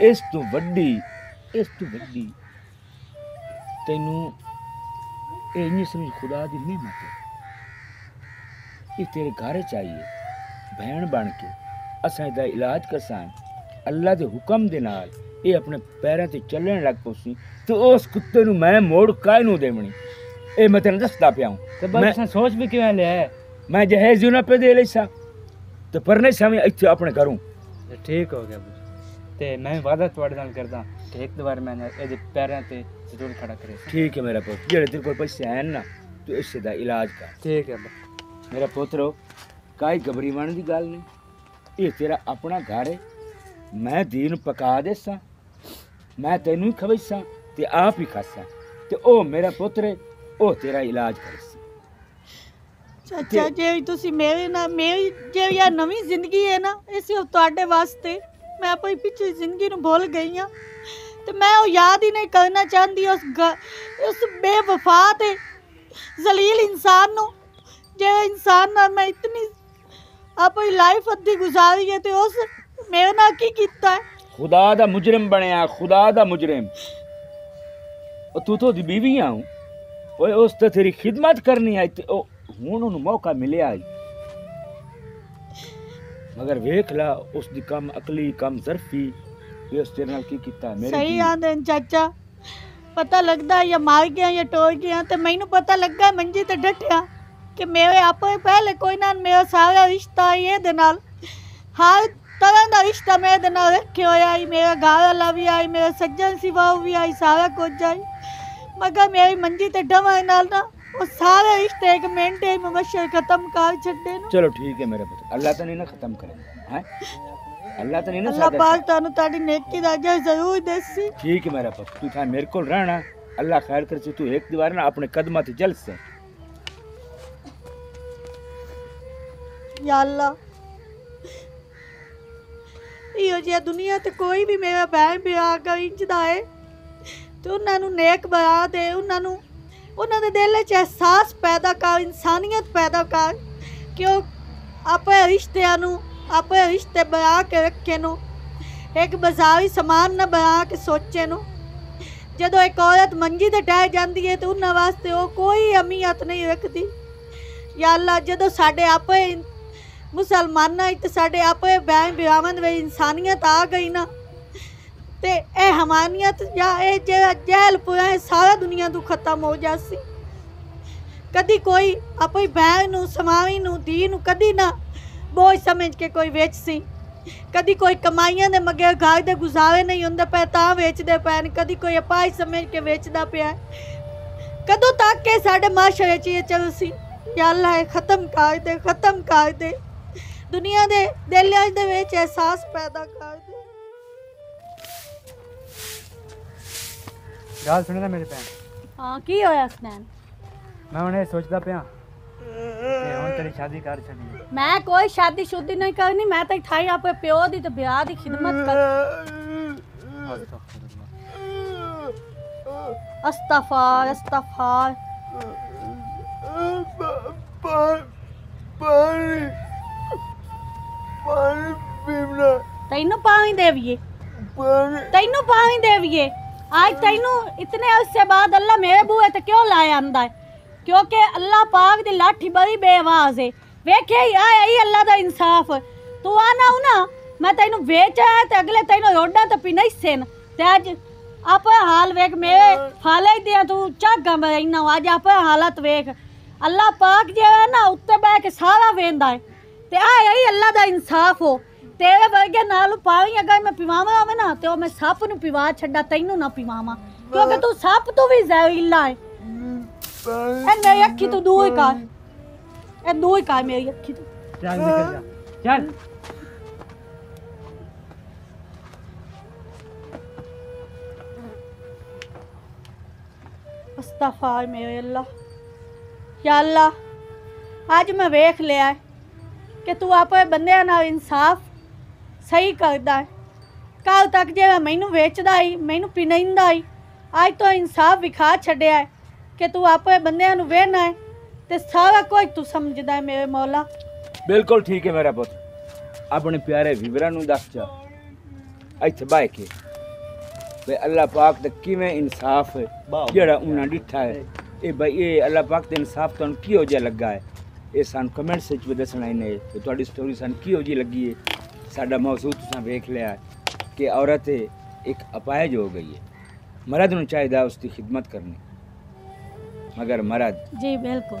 ਇਸ ਤੋਂ ਵੱਡੀ ਇਸ ਤੋਂ ਵੱਡੀ ਤੈਨੂੰ ਇਹ ਨਹੀਂ ਸਮਝ ਖੁਦਾ ਦੀ ਨਿਮਤ ਹੈ ਇਹ ਤੇਰੇ ਘਰ ਚ ਆਈ ਹੈ ਭੈਣ ਬਣ ਕੇ ਅਸਾਂ ਇਹਦਾ ਇਲਾਜ ਕਰਸਾਂ ਅੱਲਾ ਦੇ ਹੁਕਮ ਦੇ ਨਾਲ ਇਹ ਆਪਣੇ ਪੈਰਾਂ ਤੇ ਚੱਲਣ ਲੱਗ ਪਈ ਤੇ ਉਸ ਕੁੱਤੇ ਨੂੰ ਮੈਂ ਮੋੜ ਕਾਇ ਨੂੰ ਦੇਵਣੀ ਇਹ ਮੈਂ ਤੈਨੂੰ ਦੱਸਦਾ ਪਿਆ ਹੂੰ ਤੇ ਮੈਂ- ਬਸ ਸੋਚ ਵੀ ਕਿਵੇਂ ਲਿਆ ਹੈ? ਮੈਂ ਜਹੇਜ਼ ਨਾ ਪੇ ਦੇ ਲੈਸਾ ਤੇ ਪਰ ਨਹੀਂ ਸਮਝ ਇੱਥੇ ਆਪਣੇ ਘਰੋਂ ਤੇ ਠੀਕ ਹੋ ਗਿਆ ਬਸ ਤੇ ਮੈਂ ਵਾਦਾ ਤੁਹਾਡੇ ਨਾਲ ਕਰਦਾ ਕਿ ਇੱਕ ਵਾਰ ਮੈਂ ਇਹਦੇ ਪੈਰਾਂ ਤੇ ਜ਼ਰੂਰ ਖੜਾ ਕਰੇ। ਠੀਕ ਹੈ ਮੇਰਾ ਪੁੱਤ ਜਿਹੜੇ ਤੇਰੇ ਕੋਲ ਪੈਸੇ ਹਨ ਨਾ ਤੂੰ ਇਸੇ ਦਾ ਇਲਾਜ ਕਰ। ਠੀਕ ਹੈ। ਬਸ ਮੇਰਾ ਪੁੱਤਰੋ ਕਾਈ ਘਬਰੀਵਣ ਦੀ ਗੱਲ ਨਹੀਂ। ਇਹ ਤੇਰਾ ਆਪਣਾ ਘਰ ਹੈ। ਮੈਂ ਦੀਨ ਪਕਾ ਦੇਸਾਂ ਮੈਂ ਤੈਨੂੰ ਹੀ ਖਵਾਈਸਾਂ ਤੇ ਆਪ ਹੀ ਖਾਸਾਂ। ਤੇ ਉਹ ਮੇਰਾ ਪੁੱਤਰ ਹੈ ਉਹ ਤੇਰਾ ਇਲਾਜ ਕਰੇਸਾਂ ਚਾਚਾ ਜੇ ਤੁਸੀਂ ਮੇਰੇ ਨਾਲ ਮੇਰੀ ਜਿਹੜੀ ਆ ਨਵੀਂ ਜ਼ਿੰਦਗੀ ਹੈ ਨਾ ਇਹ ਸਿਰਫ ਤੁਹਾਡੇ ਵਾਸਤੇ ਮੈਂ ਆਪਣੀ ਪਿਛਲੀ ਜ਼ਿੰਦਗੀ ਨੂੰ ਭੁੱਲ ਗਈ ਹਾਂ ਤੇ ਮੈਂ ਉਹ ਯਾਦ ਹੀ ਨਹੀਂ ਕਰਨਾ ਚਾਹੁੰਦੀ ਉਸ ਗ- ਉਸ ਬੇਵਫਾ ਤੇ ਜ਼ਲੀਲ ਇਨਸਾਨ ਨੂੰ ਜਿਹੜੇ ਇਨਸਾਨ ਨਾਲ ਮੈਂ ਇਤਨੀ ਆਪਣੀ ਲਾਈਫ ਅੱਧੀ ਗੁਜ਼ਾਰੀ ਹੈ ਤੇ ਉਸ ਮੇਰੇ ਨਾਲ ਕੀ ਕੀਤਾ ਹੈ ਖੁਦਾ ਦਾ ਮੁਜਰਮ ਬਣਿਆ ਖੁਦਾ ਦਾ ਮੁਜਰਮ ਉਹ ਤੂੰ ਤੋਂ ਦੀ ਬੀਵੀ ਆ ਹੂੰ ਓਏ ਉਸ ਤੇ ਤੇਰੀ ਖਿਦਮਤ ਕਰਨੀ ਆਈ ਤੇ ਉਹ ਹੁਣ ਉਹਨੂੰ ਮੌਕਾ ਮਿਲਿਆ ਈ ਮਗਰ ਵੇਖ ਲਾ ਉਸ ਦੀ ਕੰਮ ਅਕਲੀ ਕੰਮ ਜ਼ਰਫੀ। ਇਹ ਉਸ ਤੇਰੇ ਨਾਲ ਕੀ ਕੀਤਾ? ਮੇਰੇ ਸਹੀ ਆਂਦੇ ਨੇ ਚਾਚਾ। ਪਤਾ ਲੱਗਦਾ ਜਾਂ ਮਾਰ ਗਿਆ ਜਾਂ ਟੋਰ ਗਿਆ ਤੇ ਮੈਨੂੰ ਪਤਾ ਲੱਗਾ ਮੰਜੀ ਤੇ ਡਟਿਆ ਕਿ ਮੇਰੇ ਆਪੇ ਪਹਿਲੇ ਕੋਈ ਨਾ ਮੇਰਾ ਸਾਰਾ ਰਿਸ਼ਤਾ ਇਹਦੇ ਨਾਲ। ਹਰ ਤਰ੍ਹਾਂ ਦਾ ਰਿਸ਼ਤਾ ਮੈਂ ਇਹਦੇ ਨਾਲ ਰੱਖਿਆ ਹੋਇਆ ਹੀ ਮੇਰਾ ਘਰ ਵਾਲਾ ਵੀ ਆਈ ਮੇਰਾ ਸੱਜਣ ਸਿਵਾ ਵੀ ਆਈ ਸਾਰਾ ਕੁਝ ਆਈ। ਮਗਰ ਮੇਰੀ ਮੰਜੀ ਤੇ ਡਵਾ ਨਾਲ ਨਾ खत्म कर चलो ठीक है मेरे पुत्र अल्लाह ना खत्म हैं? अल्लाह ना अल्लाह पाक तानु ताडी नेकी ज़रूर देसी। ठीक है मेरा पुत्र तू था मेरे को रहना अल्लाह खैर कर तू एक दीवार ना अपने कदमा से जल से। या अल्लाह जे दुनिया ते कोई भी मेरा बहन ब्याह कर इंजदा है तो नेक बना दे उन्हें ਉਹਨਾਂ ਨੂੰ ਉਹਨਾਂ ਦੇ ਦਿਲ 'ਚ ਅਹਿਸਾਸ ਪੈਦਾ ਕਰ ਇਨਸਾਨੀਅਤ ਪੈਦਾ ਕਰ ਕਿ ਉਹ ਆਪਣੇ ਰਿਸ਼ਤਿਆਂ ਨੂੰ ਆਪਣੇ ਰਿਸ਼ਤੇ ਬਣਾ ਕੇ ਰੱਖੇ ਨੂੰ ਇੱਕ ਬਾਜ਼ਾਰੀ ਸਮਾਨ ਨਾ ਬਣਾ ਕੇ ਸੋਚੇ ਨੂੰ ਜਦੋਂ ਇੱਕ ਔਰਤ ਮੰਜੀ ਤੇ ਡਹਿ ਜਾਂਦੀ ਹੈ ਤੇ ਉਹਨਾਂ ਵਾਸਤੇ ਉਹ ਕੋਈ ਅਮੀਅਤ ਨਹੀਂ ਰੱਖਦੀ ਯਾ ਅੱਲਾ ਜਦੋਂ ਸਾਡੇ ਆਪੇ ਮੁਸਲਮਾਨਾਂ ਵਿੱਚ ਸਾਡੇ ਆਪੇ ਬੈਨ ਵਿਆਹਾਂ ਦੇ ਵਿੱਚ ਇਨਸਾਨੀਅਤ ਆ ਗਈ ਨਾ ਤੇ ਇਹ ਹਮਾਨੀਅਤ ਜਾਂ ਇਹ ਜਿਹੜਾ ਜਹਿਲ ਪੁਰਾ ਹੈ ਸਾਰਾ ਦੁਨੀਆ ਤੋਂ ਖਤਮ ਹੋ ਜਾਸੀ ਕਦੀ ਕੋਈ ਆਪਣੀ ਬੈਨ ਨੂੰ, ਸਮਾਵੀ ਨੂੰ ਦੀ ਨੂੰ ਕਦੀ ਨਾ ਬੋਝ ਸਮਝ ਕੇ ਕੋਈ ਵੇਚ ਸੀ। ਕਦੀ ਕੋਈ ਕਮਾਈਆਂ ਦੇ ਮਗਰ ਘਰ ਦੇ ਗੁਜ਼ਾਰੇ ਨਹੀਂ ਹੁੰਦੇ ਪਏ, ਤਾਂ ਵੇਚਦੇ ਪਏ ਨੇ। ਕਦੀ ਕੋਈ ਅਪਾਈ ਸਮਝ ਕੇ ਵੇਚਦਾ ਪਿਆ ਕਦੋਂ ਤੱਕ ਕਿ ਸਾਡੇ ਮਾਸ਼ਰੇ 'ਚ ਇਹ ਚੱਲ ਸੀ? ਯਾ ਅੱਲਾ ਇਹ ਖਤਮ ਕਰ ਦੇ, ਖਤਮ ਕਰ ਦੇ। ਦੁਨੀਆ ਦੇ ਦਿਲਾਂ ਦੇ ਵਿੱਚ ਅਹਿਸਾਸ ਪੈਦਾ ਕਰ ਦੇ। ਗੱਲ ਸੁਣੇ ਨਾ ਮੇਰੇ ਭੈਣ ਹਾਂ ਕੀ ਹੋਇਆ ਸਨੈਨ ਮੈਂ ਹੁਣ ਇਹ ਸੋਚਦਾ ਪਿਆ ਕਿ ਹੁਣ ਤੇਰੀ ਸ਼ਾਦੀ ਕਰ ਛੱਡੀ ਮੈਂ ਕੋਈ ਸ਼ਾਦੀ ਸ਼ੁੱਦੀ ਨਹੀਂ ਕਰਨੀ ਮੈਂ ਤਾਂ ਠਾਈ ਆਪਣੇ ਪਿਓ ਦੀ ਤੇ ਵਿਆਹ ਦੀ ਖਿਦਮਤ ਕਰ ਅਸਤਫਾਰ ਅਸਤਫਾਰ ਤੈਨੂੰ ਪਾਣੀ ਦੇਵੀਏ ਤੈਨੂੰ ਪਾਣੀ ਦੇਵੀਏ आज ਤੈਨੂੰ ਇਤਨੇ ਅਰਸੇ ਬਾਅਦ ਅੱਲਾ ਮੇਰੇ ਬੂਹੇ ਤੇ ਕਿਉਂ ਲਾਇਆ ਆਂਦਾ ਹੈ ਕਿਉਂਕਿ ਅੱਲਾ ਪਾਕ ਦੀ ਲਾਠੀ ਬੜੀ ਬੇਆਵਾਜ਼ ਹੈ ਵੇਖਿਆ ਹੀ ਆਇਆ ਹੀ ਅੱਲਾ ਦਾ ਇਨਸਾਫ ਤੂੰ ਆ ਨਾ ਨਾ ਮੈਂ ਤੈਨੂੰ ਵੇਚਿਆ ਤੇ ਅਗਲੇ ਤੈਨੂੰ ਰੋਡਾਂ ਤੇ ਪੀ ਨਹੀਂ ਸੇਨ ਤੇ ਅੱਜ ਆਪੇ ਹਾਲ ਵੇਖ ਮੇਰੇ ਫਾਲੇ ਦਿਆਂ ਤੂੰ ਝਾਗਾ ਮੈਨਾਂ ਅੱਜ ਆਪੇ ਹਾਲਤ ਵੇਖ ਅੱਲਾ ਪਾਕ ਜਿਹੜਾ ਨਾ ਉੱਤੇ ਬਹਿ ਕੇ ਸਾਰਾ ਵੇਂਦਾ ਹੈ ਤੇ ਆ ਹੀ ਅੱਲਾ ਦਾ ਇਨਸਾਫ ਹੋ ਤੇਰੇ ਵਰਗੇ ਨਾਲ ਪਾਣੀ ਅਗਰ ਮੈਂ ਪਿਵਾਵਾਂ ਆਵੇ ਨਾ ਤੇ ਉਹ ਮੈਂ ਸੱਪ ਨੂੰ ਪਿਵਾ ਛੱਡਾ ਤੈਨੂੰ ਨਾ ਪਿਵਾਵਾਂ ਕਿਉਂਕਿ ਤੂੰ ਸੱਪ ਤੋਂ ਵੀ ਜ਼ਹਿਰੀਲਾ ਹੈ ਇਹ ਮੇਰੀ ਅੱਖੀ ਤੋਂ ਦੂਰ ਕਰ ਇਹ ਦੂਰ ਕਰ ਮੇਰੀ ਅੱਖੀ ਤੋਂ ਚੱਲ ਨਿਕਲ ਜਾ ਚੱਲ ਅਸਤਫਾਰ ਮੇਰੇ ਅੱਲਾ ਯਾ ਅੱਲਾ ਅੱਜ ਮੈਂ ਵੇਖ ਲਿਆ ਹੈ ਕਿ ਤੂੰ ਆਪਣੇ ਬੰਦਿਆਂ ਨਾਲ ਇਨਸਾਫ ਸਹੀ ਕਰਦਾ ਹੈ। ਕੱਲ ਤੱਕ ਜਿਹੜਾ ਮੈਨੂੰ ਵੇਚਦਾ ਹੀ ਮੈਨੂੰ ਪਿਨੈਂਦਾ ਹੀ ਅੱਜ ਤੋਂ ਇਨਸਾਫ ਵਿਖਾ ਛੱਡਿਆ ਹੈ ਕਿ ਤੂੰ ਆਪਣੇ ਬੰਦਿਆਂ ਨੂੰ ਵੇਖਣਾ ਹੈ ਤੇ ਸਾਰਾ ਕੁਝ ਤੂੰ ਸਮਝਦਾ ਹੈ ਮੇਰੇ ਮੌਲਾ। ਬਿਲਕੁਲ ਠੀਕ ਹੈ ਮੇਰਾ ਪੁੱਤ। ਆਪਣੇ ਪਿਆਰੇ ਵੀਰਾਂ ਨੂੰ ਦੱਸ ਜਾ। ਇੱਥੇ ਬਾਈ ਕੇ। ਵੇ ਅੱਲਾਹ ਪਾਕ ਦਾ ਕਿਵੇਂ ਇਨਸਾਫ ਹੈ। ਜਿਹੜਾ ਉਹਨਾਂ ਡਿੱਠਾ ਹੈ। ਇਹ ਬਈ ਇਹ ਅੱਲਾਹ ਪਾਕ ਦੇ ਇਨਸਾਫ ਤੁਹਾਨੂੰ ਕਿਹੋ ਜਿਹਾ ਲੱਗਾ ਹੈ? ਇਹ ਸਾਨੂੰ ਕਮੈਂਟਸ ਵਿੱਚ ਵੀ ਦੱਸਣਾ ਇਹਨੇ। ਕਿ ਤੁਹਾਡੀ ਸਟੋਰੀ ਸਾਨੂੰ ਕਿਹੋ ਜਿਹੀ ਲੱਗੀ ਹੈ? ਸਾਡਾ ਮੌਸੂ ਤੁਸੀਂ ਵੇਖ ਲਿਆ ਕਿ ਔਰਤ ਇੱਕ ਅਪਾਇਜ ਹੋ ਗਈ ਹੈ ਮਰਦ ਨੂੰ ਚਾਹੀਦਾ ਉਸ ਦੀ ਖਿਦਮਤ ਕਰਨੀ ਮਗਰ ਮਰਦ ਜੀ ਬਿਲਕੁਲ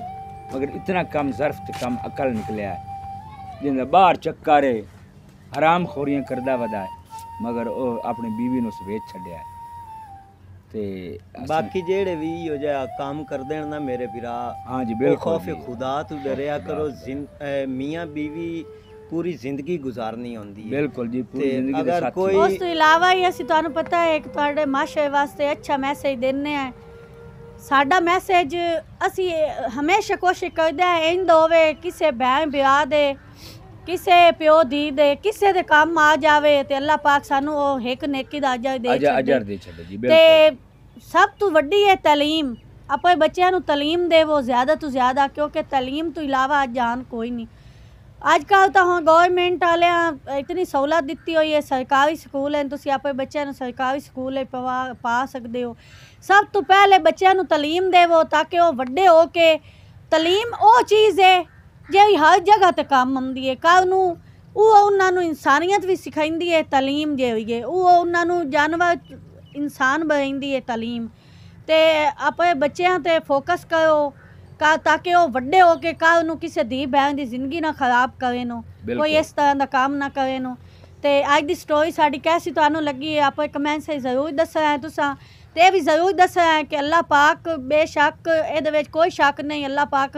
ਮਗਰ ਇਤਨਾ ਕਮ ਜ਼ਰਫ ਤੇ ਕਮ ਅਕਲ ਨਿਕਲਿਆ ਹੈ ਜਿੰਦਾ ਬਾਹਰ ਚੱਕਾਰੇ ਹਰਾਮ ਖੋਰੀਆਂ ਕਰਦਾ ਵਦਾ ਹੈ ਮਗਰ ਉਹ ਆਪਣੀ ਬੀਵੀ ਨੂੰ ਸਵੇਚ ਛੱਡਿਆ ਹੈ ਤੇ ਅਸੀਂ- ਬਾਕੀ ਜਿਹੜੇ ਵੀ ਇਹੋ ਜਿਹਾ ਕੰਮ ਕਰਦੇ ਨੇ ਨਾ ਮੇਰੇ ਵੀਰਾ ਹਾਂ ਜੀ ਉਹ ਬਿਲਕੁਲ ਖੌਫ ਜੀ। ਖੁਦਾ ਪੂਰੀ ਜ਼ਿੰਦਗੀ ਗੁਜ਼ਾਰਨੀ ਹੁੰਦੀ ਹੈ। ਬਿਲਕੁਲ ਜੀ ਪੂਰੀ ਜ਼ਿੰਦਗੀ ਦੇ ਸਾਥੀ। ਕੋਈ- ਉਸ ਤੋਂ ਇਲਾਵਾ ਹੀ ਅਸੀਂ ਤੁਹਾਨੂੰ ਪਤਾ ਹੈ ਕਿ ਤੁਹਾਡੇ ਮਾਸ਼ਰੇ ਵਾਸਤੇ ਅੱਛਾ ਮੈਸੇਜ ਦਿੰਨੇ ਆ ਸਾਡਾ ਮੈਸੇਜ ਅਸੀਂ ਹਮੇਸ਼ਾ ਕੋਸ਼ਿਸ਼ ਕਰਦੇ ਹਾਂ ਇੰਦ ਹੋਵੇ ਕਿਸੇ ਭੈਣ ਵਿਆਹ ਦੇ ਕਿਸੇ ਪਿਓ ਦੀ ਦੇ ਕਿਸੇ ਦੇ ਕੰਮ ਆ ਜਾਵੇ ਤੇ ਅੱਲਾਹ ਪਾਕ ਸਾਨੂੰ ਉਹ ਹਿੱਕ ਨੇਕੀ ਦਾ ਅਜਰ ਦੇ ਛੱਡੇ। ਅਜਰ ਦੇ ਛੱਡੇ ਜੀ ਬਿਲਕੁਲ। ਤੇ ਸਭ ਤੋਂ ਵੱਡੀ ਹੈ ਤਾਲੀਮ ਆਪਣੇ ਬੱਚਿਆਂ ਨੂੰ ਤਾਲੀਮ ਦੇਵੋ ਜ਼ਿਆਦਾ ਤੋਂ ਜ਼ਿਆਦਾ ਕਿਉਂਕਿ ਤਾਲੀਮ ਤੋਂ ਇਲਾਵਾ ਜਾਨ ਕੋਈ ਨਹੀਂ। ਅੱਜ ਕੱਲ ਤਾਂ ਹੁਣ ਗਵਰਨਮੈਂਟ ਵਾਲਿਆਂ ਇਤਨੀ ਸਹੂਲਤ ਦਿੱਤੀ ਹੋਈ ਹੈ, ਸਰਕਾਰੀ ਸਕੂਲ ਹੈ, ਤੁਸੀਂ ਆਪਣੇ ਬੱਚਿਆਂ ਨੂੰ ਸਰਕਾਰੀ ਸਕੂਲ ਵਿੱਚ ਪਾ ਸਕਦੇ ਹੋ। ਸਭ ਤੋਂ ਪਹਿਲੇ ਬੱਚਿਆਂ ਨੂੰ ਤਾਲੀਮ ਦੇਵੋ ਤਾਂ ਕਿ ਉਹ ਵੱਡੇ ਹੋ ਕੇ ਤਾਲੀਮ ਉਹ ਚੀਜ਼ ਹੈ, ਜਿਹੜੀ ਹਰ ਜਗ੍ਹਾ ਤੇ ਕੰਮ ਆਉਂਦੀ ਹੈ। ਕੱਲ ਨੂੰ ਉਹ ਉਹਨਾਂ ਨੂੰ ਇਨਸਾਨੀਅਤ ਵੀ ਸਿਖਾਉਂਦੀ ਹੈ ਤਾਲੀਮ ਜਿਹੜੀ ਹੈ, ਉਹ ਉਹਨਾਂ ਨੂੰ ਜਾਨਵਰ ਇਨਸਾਨ ਬਣਾਉਂਦੀ ਹੈ ਤਾਲੀਮ। ਤੇ ਆਪਣੇ ਬੱਚਿਆਂ ਤੇ ਫੋਕਸ ਕਰੋ। ਕਾ ਤਾਂ ਕਿ ਉਹ ਵੱਡੇ ਹੋ ਕੇ ਕੱਲ ਨੂੰ ਕਿਸੇ ਧੀ ਭੈਣ ਦੀ ਜ਼ਿੰਦਗੀ ਨਾ ਖਰਾਬ ਕਰੇ ਨੂੰ ਬਿਲਕੁਲ। ਕੋਈ ਇਸ ਤਰ੍ਹਾਂ ਦਾ ਕੰਮ ਨਾ ਕਰੇ ਨੂੰ ਤੇ ਅੱਜ ਦੀ ਸਟੋਰੀ ਸਾਡੀ ਕੈਸੀ ਤੁਹਾਨੂੰ ਲੱਗੀ ਹੈ ਆਪਾਂ ਕਮੈਂਟ ਸੇ ਜ਼ਰੂਰ ਦੱਸਣਾ ਹੈ ਤੁਸੀਂ ਤੇ ਇਹ ਵੀ ਜ਼ਰੂਰ ਦੱਸਣਾ ਹੈ ਕਿ ਅੱਲਾਹ ਪਾਕ ਬੇਸ਼ੱਕ ਇਹਦੇ ਵਿੱਚ ਕੋਈ ਸ਼ੱਕ ਨਹੀਂ ਅੱਲਾਹ ਪਾਕ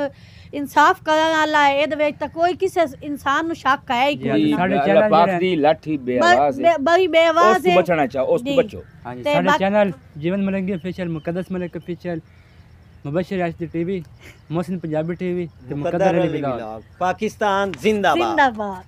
ਇਨਸਾਫ ਕਰਨ ਵਾਲਾ ਹੈ ਇਹਦੇ ਵਿੱਚ ਤਾਂ ਕੋਈ ਕਿਸੇ ਇਨਸਾਨ ਨੂੰ ਸ਼ੱਕ ਹੈ ਹੀ ਜੀ, ਕੋਈ ਜੀ, ਨਾ। ਸਾਡੇ ਅੱਲਾਹ ਚੈਨਲ ਪਾਕ ਜਿਹੜੇ- ਦੀ ਲਾਠੀ ਬੇਆਵਾਜ਼ ਹੈ ਬ- ਬੜੀ ਉਸ ਬੇਆਵਾਜ਼ ਤੋਂ ਹੈ ਬਚਣਾ ਚਾਹੋ ਉਸ ਤੋਂ ਜੀ। ਬਚੋ ਹਾਂਜੀ ਤੇ ਸਾਡੇ ਬਾਕੀ- ਚੈਨਲ ਜੀਵਨ ਮਲੰਗੀ ਅਫੀਸ਼ੀਅਲ ਮੁਕੱਦਸ ਮਲਕ ਅਫੀਸ਼ੀਅਲ मुबशर आज टी मोहसिन पंजाबी टीवी पाकिस्तान जिंदाबाद।